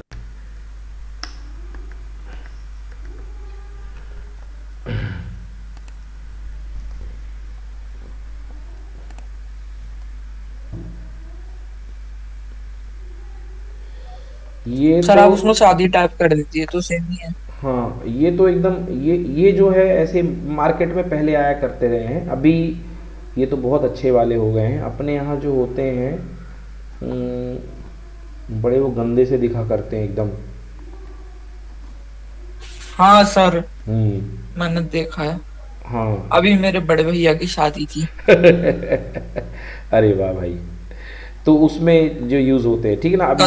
ये सर तो, आप उसमें शादी टाइप कर देती है तो सेम ही है।
हाँ ये तो एकदम ये ये जो है ऐसे मार्केट में पहले आया करते रहे हैं। अभी ये तो बहुत अच्छे वाले हो गए हैं। अपने यहाँ जो होते हैं बड़े वो गंदे से दिखा करते हैं एकदम।
हाँ सर हम्म। मैंने देखा है। हाँ। अभी मेरे बड़े भैया की शादी थी।
अरे वाह भाई। तो उसमें जो यूज़ होते हैं ठीक है ना? अब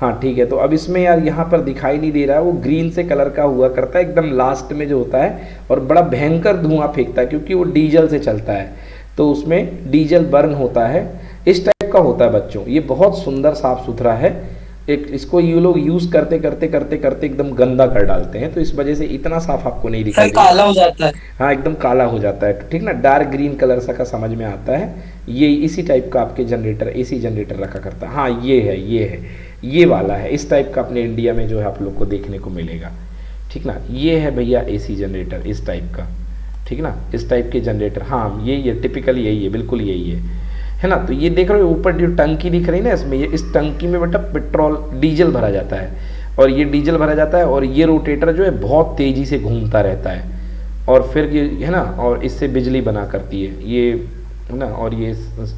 हाँ ठीक है तो अब इसमें यार यहाँ पर दिखाई नहीं दे रहा है वो ग्रीन से कलर का हुआ करता है एकदम लास्ट में जो होता है और बड़ा भयंकर धुआँ फेंकता है क्योंकि वो डीजल से चलता है तो उसमें डीजल बर्न होता है इस टाइप का होता है बच्चों ये बहुत सुंदर साफ़ सुथरा है एक इसको ये लोग यूज़ करते करते करते करते एकदम गंदा कर डालते हैं तो इस वजह से इतना साफ़ आपको नहीं दिखाई
काला हो जाता है।
हाँ एकदम काला हो जाता है। ठीक ना? डार्क ग्रीन कलर सा का समझ में आता है। ये इसी टाइप का आपके जनरेटर एसी जनरेटर रखा करता है। हाँ ये है ये है। ये वाला है। इस टाइप का अपने इंडिया में जो है आप लोग को देखने को मिलेगा। ठीक ना? ये है भैया एसी जनरेटर इस टाइप का। ठीक ना? इस टाइप के जनरेटर हाँ यही है टिपिकल यही है बिल्कुल यही है। है ना? तो ये देख रहे हो ऊपर जो टंकी दिख रही है ना, इसमें ये, इस टंकी में बेटा पेट्रोल, डीजल भरा जाता है। और ये डीजल भरा जाता है और ये रोटेटर जो है बहुत तेज़ी से घूमता रहता है। और फिर ये, है ना? और इससे बिजली बना करती है। ये, है ना? और ये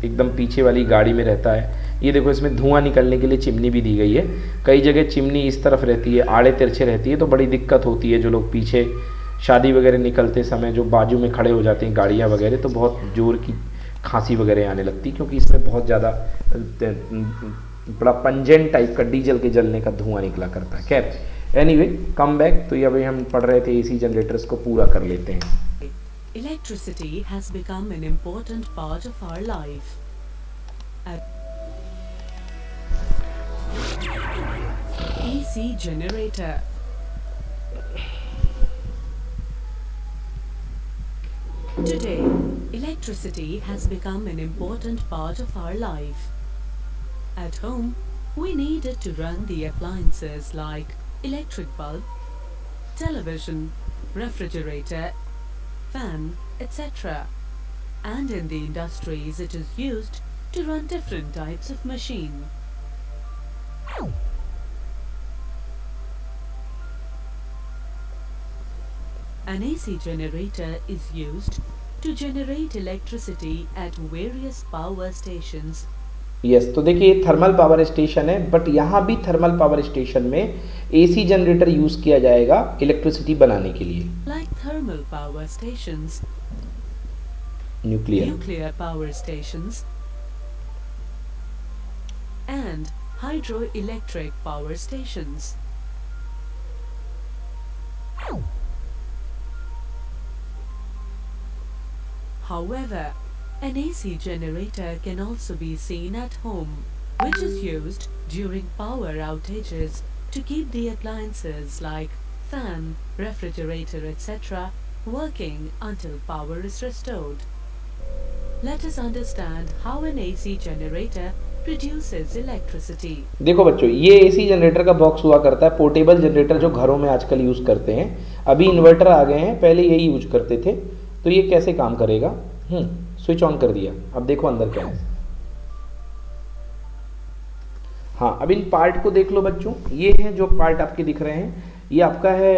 एकदम पीछे वाली गाड़ी में रहता है। ये देखो, इसमें धुआँ निकलने के लिए चिमनी भी दी गई है। कई जगह चिमनी इस तरफ़ रहती है, आड़े तिरछे रहती है तो बड़ी दिक्कत होती है जो लोग पीछे शादी वगैरह निकलते समय जो बाजू में खड़े हो जाते हैं गाड़ियाँ वगैरह तो बहुत ज़ोर की खांसी वगैरह आने लगती, क्योंकि इसमें बहुत ज़्यादा बड़ा पंजेंट टाइप का डीजल के जलने का धुआँ निकला करता है। खैर एनीवे कम बैक तो ये अभी हम पढ़ रहे थे एसी जनरेटर्स को पूरा कर लेते हैं।
Electricity has become an important part of our life. AC generator. Today, electricity has become an important part of our life. At home, we need it to run the appliances like electric bulb, television, refrigerator, fan, etc. And in the industries it is used to run different types of machine. An AC generator is used to generate electricity at various power stations.
Yes yes, तो देखिए थर्मल पावर स्टेशन है बट यहाँ भी थर्मल पावर स्टेशन में एसी जनरेटर यूज़ किया जाएगा इलेक्ट्रिसिटी बनाने के लिए।
Like thermal power station
nuclear
nuclear power station and hydro electric power stations However, an AC generator can also be seen at home, which is used during power outages to keep the appliances like fan, refrigerator, etc. working until power is restored. Let us understand how an AC generator produces electricity.
देखो बच्चों ये एसी जनरेटर का बॉक्स हुआ करता है पोर्टेबल जनरेटर जो घरों में आजकल यूज़ करते हैं अभी इन्वर्टर आ गए हैं पहले यही यूज करते थे तो ये कैसे काम करेगा? हम्म स्विच ऑन कर दिया। अब देखो अंदर क्या है। हाँ अब इन पार्ट को देख लो बच्चों। ये हैं जो पार्ट आपके दिख रहे हैं। ये आपका है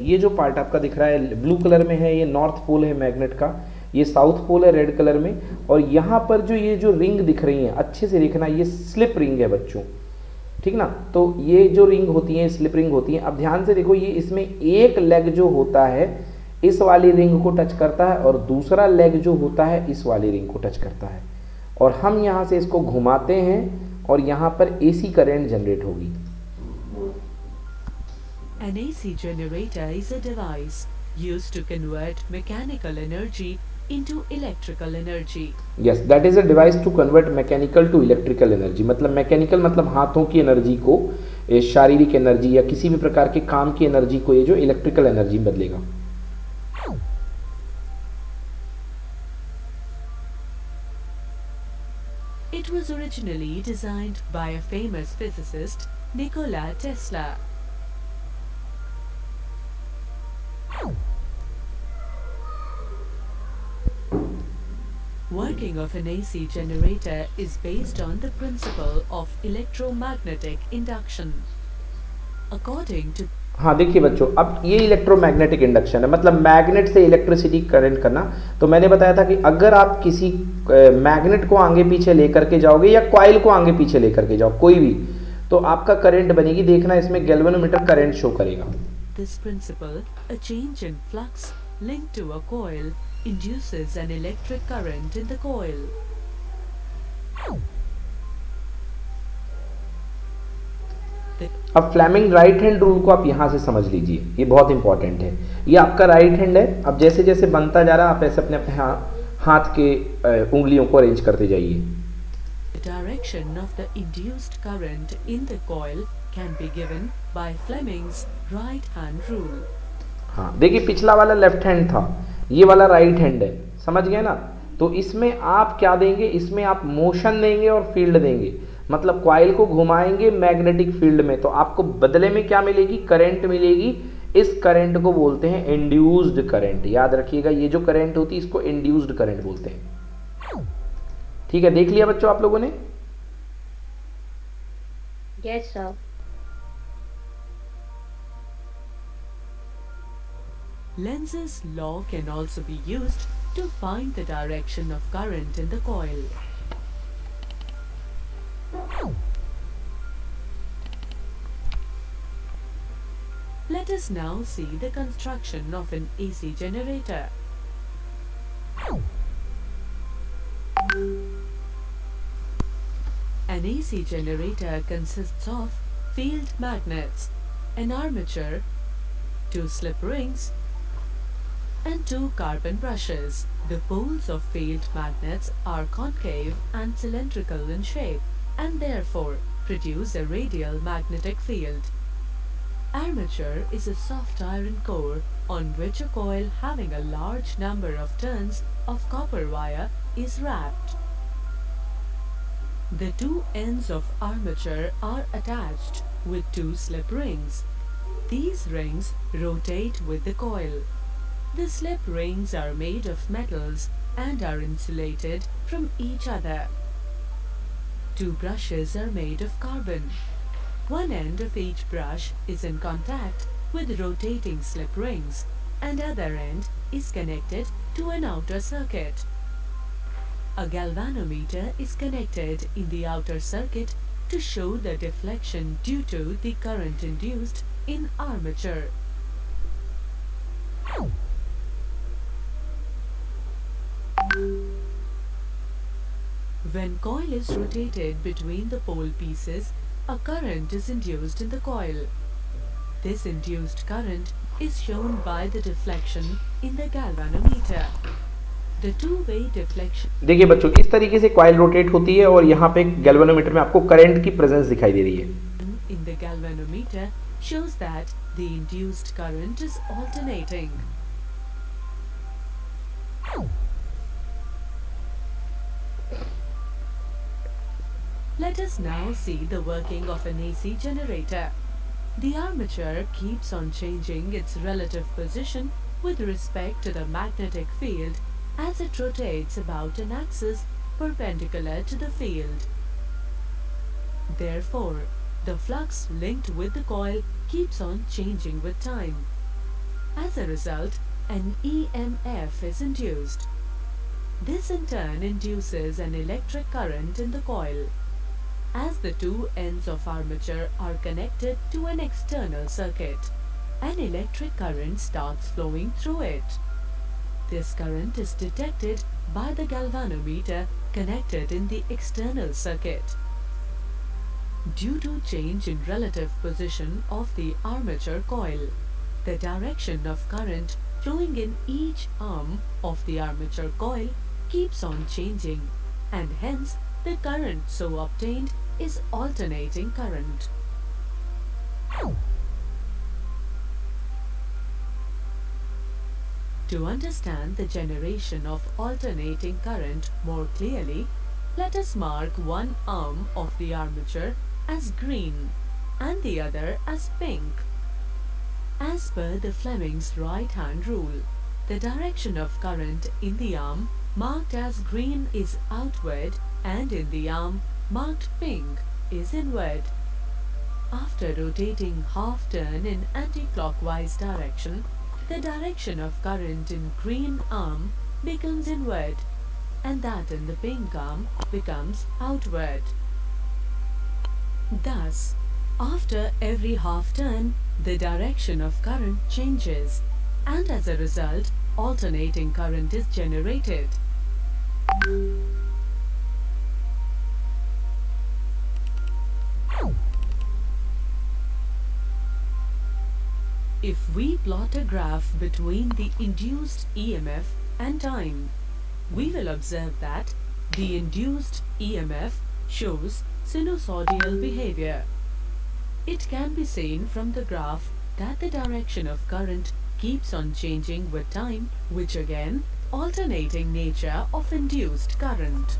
ये जो पार्ट आपका दिख रहा है ब्लू कलर में है, ये नॉर्थ पोल है मैग्नेट का। ये साउथ पोल है रेड कलर में। और यहाँ पर जो ये जो रिंग दिख रही है, अच्छे से देखना, ये स्लिप रिंग है बच्चों। ठीक ना? तो ये जो रिंग होती है स्लिप रिंग होती है। अब ध्यान से देखो, ये इसमें एक लेग जो होता है इस वाली रिंग को टच करता है और दूसरा लेग जो होता है इस वाली रिंग को टच करता है और हम यहाँ से इसको घुमाते हैं और यहाँ पर एसी करंट जनरेट होगी
An AC generator is a device used to convert mechanical energy into electrical energy.
Yes, that is a device to convert mechanical to electrical energy. मतलब मैकेनिकल मतलब हाथों की एनर्जी को शारीरिक एनर्जी या किसी भी प्रकार के काम की एनर्जी को ये जो इलेक्ट्रिकल एनर्जी बदलेगा
It was originally designed by a famous physicist, Nikola Tesla. Working of an AC generator is based on the principle of electromagnetic induction. According to
हाँ देखिए बच्चों अब ये इलेक्ट्रोमैग्नेटिक इंडक्शन है। मतलब मैग्नेट से इलेक्ट्रिसिटी करंट करना। तो मैंने बताया था कि अगर आप किसी मैग्नेट को आगे पीछे लेकर के जाओगे या क्वाइल को आगे पीछे लेकर के जाओ कोई भी तो आपका करंट बनेगी। देखना इसमें गैल्वेनोमीटर करंट शो करेगा।
This principle, a change in flux linked to a coil, induces an electric current in the coil.
अब फ्लैमिंग राइट हैंड रूल को आप यहाँ से समझ लीजिए। ये बहुत इंपॉर्टेंट है। ये आपका राइट हैंड है। अब जैसे जैसे बनता जा रहा है आप ऐसे अपने अपने हाथ के उंगलियों को अरेंज करते जाइए।
Direction of the induced current in the coil can be given by Fleming's right hand rule.
हाँ देखिए पिछला वाला लेफ़्ट हैंड था। ये वाला राइट हैंड है। समझ गए ना? तो इसमें आप क्या देंगे? इसमें आप मोशन देंगे और फ़ील्ड देंगे। मतलब क्वाइल को घुमाएँगे मैग्नेटिक फ़ील्ड में। तो आपको बदले में क्या मिलेगी? करंट मिलेगी। इस करंट को बोलते हैं इंड्यूस्ड करंट याद रखिएगा ये जो करंट होती है इसको इंड्यूस्ड करंट बोलते हैं। ठीक है देख लिया बच्चों आप लोगों ने?
Yes
Lenz's law can also be used to find the direction of current in the coil. Let us now see the construction of an AC generator. An AC generator consists of field magnets, an armature, two slip rings, and two carbon brushes. The poles of field magnets are concave and cylindrical in shape and therefore produce a radial magnetic field. Armature is a soft iron core on which a coil having a large number of turns of copper wire is wrapped. The two ends of armature are attached with two slip rings. These rings rotate with the coil. The slip rings are made of metals and are insulated from each other. Two brushes are made of carbon. One end of each brush is in contact with rotating slip rings and other end is connected to an outer circuit. A galvanometer is connected in the outer circuit to show the deflection due to the current induced in armature. When coil is rotated between the pole pieces, a current is induced in the coil. This induced current is shown by the deflection in the galvanometer. The two-way deflection
देखिए बच्चों इस तरीके से कॉइल रोटेट होती है और यहाँ पे गैल्वेनोमीटर में आपको करंट की प्रेजेंस दिखाई दे रही है
in the galvanometer shows that the induced current is alternating. Let us now see the working of an AC generator. The armature keeps on changing its relative position with respect to the magnetic field as it rotates about an axis perpendicular to the field. Therefore, the flux linked with the coil keeps on changing with time. As a result, an EMF is induced. This in turn induces an electric current in the coil. As the two ends of armature are connected to an external circuit, an electric current starts flowing through it. This current is detected by the galvanometer connected in the external circuit. Due to change in relative position of the armature coil, the direction of current flowing in each arm of the armature coil keeps on changing and hence the current so obtained is alternating current. To understand the generation of alternating current more clearly, let us mark one arm of the armature as green and the other as pink. As per the Fleming's right-hand rule, the direction of current in the arm marked as green is outward and in the arm marked pink is inward. After rotating half turn in anti-clockwise direction, the direction of current in green arm becomes inward and that in the pink arm becomes outward. Thus, after every half turn, the direction of current changes and as a result, alternating current is generated. If we plot a graph between the induced EMF and time, we will observe that the induced EMF shows sinusoidal behavior. It can be seen from the graph that the direction of current keeps on changing with time, which again alternating nature of induced current.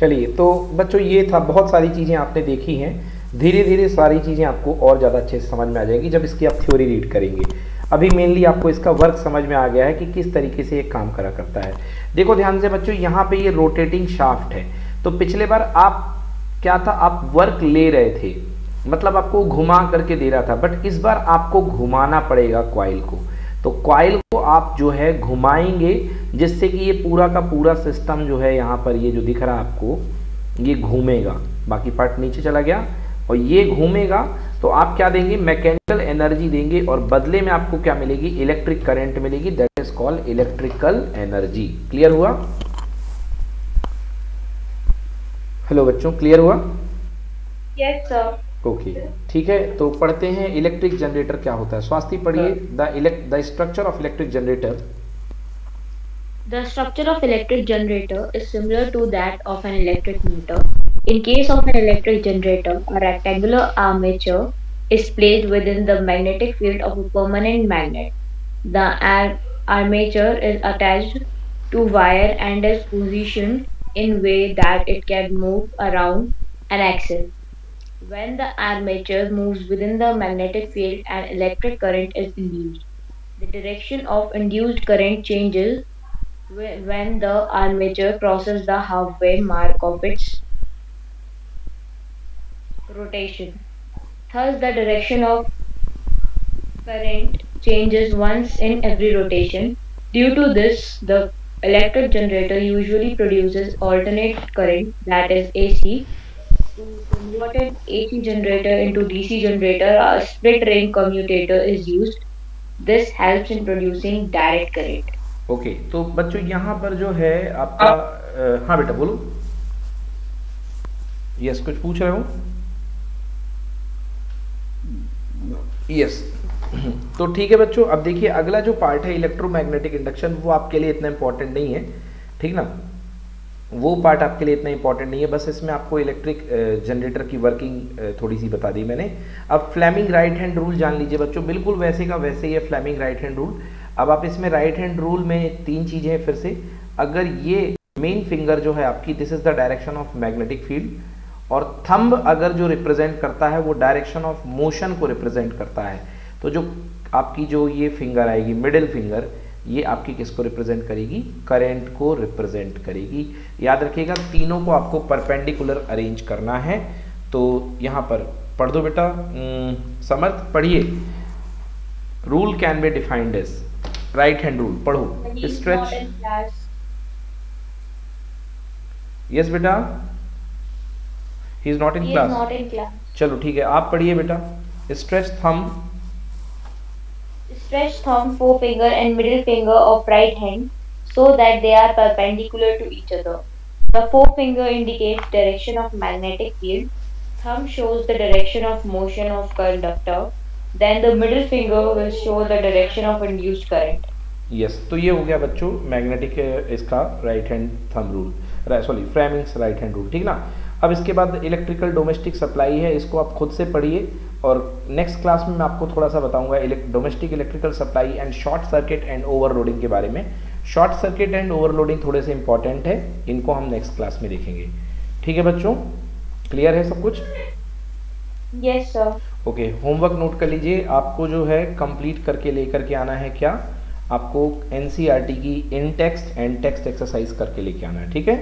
चलिए तो बच्चों, ये था, बहुत सारी चीज़ें आपने देखी हैं। धीरे धीरे सारी चीज़ें आपको और ज़्यादा अच्छे से समझ में आ जाएगी जब इसकी आप थ्योरी रीड करेंगे। अभी मेनली आपको इसका वर्क समझ में आ गया है कि किस तरीके से ये काम करा करता है। देखो, ध्यान से बच्चों, यहाँ पे ये रोटेटिंग शाफ्ट है। तो पिछले बार आप, क्या था, आप वर्क ले रहे थे। मतलब आपको घुमा करके दे रहा था बट इस बार आपको घुमाना पड़ेगा क्वाइल को। तो क्वाइल को आप जो है घुमाएँगे जिससे कि ये पूरा का पूरा सिस्टम जो है यहाँ पर ये जो दिख रहा है आपको ये घूमेगा। बाकी पार्ट नीचे चला गया और ये घूमेगा तो आप क्या देंगे? मैकेनिकल एनर्जी देंगे और बदले में आपको क्या मिलेगी? इलेक्ट्रिक करंट मिलेगी। That is called electrical energy clear हुआ? हेलो बच्चों क्लियर हुआ?
Yes, sir.
ओके ठीक है तो पढ़ते हैं इलेक्ट्रिक जनरेटर क्या होता है स्वास्थ्य पढ़िए the elect the structure of electric generator
The structure of electric generator is similar to that of an electric motor. In case of an electric generator, a rectangular armature is placed within the magnetic field of a permanent magnet. The ar- armature is attached to wire and is positioned in way that it can move around an axis. When the armature moves within the magnetic field, an electric current is induced. The direction of induced current changes when the armature crosses the halfway mark of its rotation. Thus, the direction of current changes once in every rotation. Due to this, the electric generator usually produces alternate current, that is AC. To convert an AC generator into DC generator, a split ring commutator is used. This helps in producing direct current.
Okay तो बच्चों यहाँ पर जो है आपका अ, हाँ बेटा बोलो यस कुछ पूछ रहे हो यस तो ठीक है बच्चों अब देखिए अगला जो पार्ट है इलेक्ट्रोमैग्नेटिक इंडक्शन वो आपके लिए इतना इंपॉर्टेंट नहीं है ठीक ना वो पार्ट आपके लिए इतना इंपॉर्टेंट नहीं है, बस इसमें आपको इलेक्ट्रिक जनरेटर की वर्किंग थोड़ी सी बता दी मैंने। अब फ्लैमिंग राइट हैंड रूल जान लीजिए बच्चों, बिल्कुल वैसे का वैसे ही है फ्लैमिंग राइट हैंड रूल अब आप इसमें राइट हैंड रूल में तीन चीज़ें हैं फिर से। अगर ये मेन फिंगर जो है आपकी this is the direction of magnetic field और थंब अगर जो रिप्रेजेंट करता है, वो डायरेक्शन ऑफ़ मोशन को रिप्रेजेंट करता है। तो जो आपकी जो ये फिंगर आएगी मिडिल फिंगर ये आपकी किसको रिप्रेजेंट करेगी? करंट को रिप्रेजेंट करेगी। याद रखिएगा तीनों को आपको परपेंडिकुलर अरेंज करना है। तो यहाँ पर पढ़ दो बेटा। समर्थ पढ़िए। Rule can be defined as right hand rule पढ़ो। स्ट्रेच यस बेटा। He is not in class चलो ठीक है। आप पढ़िए बेटा। स्ट्रेच थम
stretch thumb, forefinger and middle finger of right hand so that they are perpendicular to each other. The forefinger indicates direction of magnetic field. Thumb shows the direction of motion of conductor. Then the middle finger will show the direction of induced current.
Yes yes, तो ये हो गया बच्चों मैग्नेटिक इसका right hand thumb rule sorry Fleming's right hand rule ठीक ना अब इसके बाद इलेक्ट्रिकल डोमेस्टिक सप्लाई है इसको आप खुद से पढ़िए और नेक्स्ट क्लास में मैं आपको थोड़ा सा बताऊँगा domestic electrical supply and short circuit and overloading के बारे में। शॉर्ट सर्किट एंड ओवरलोडिंग थोड़े से इंपॉर्टेंट है इनको हम नेक्स्ट क्लास में देखेंगे। ठीक है बच्चों? क्लियर है सब कुछ?
Yes sir
okay homework note कर लीजिए। आपको जो है कंप्लीट करके लेकर के आना है क्या? आपको एनसीईआरटी की in text and text exercise करके लेके आना है ठीक है?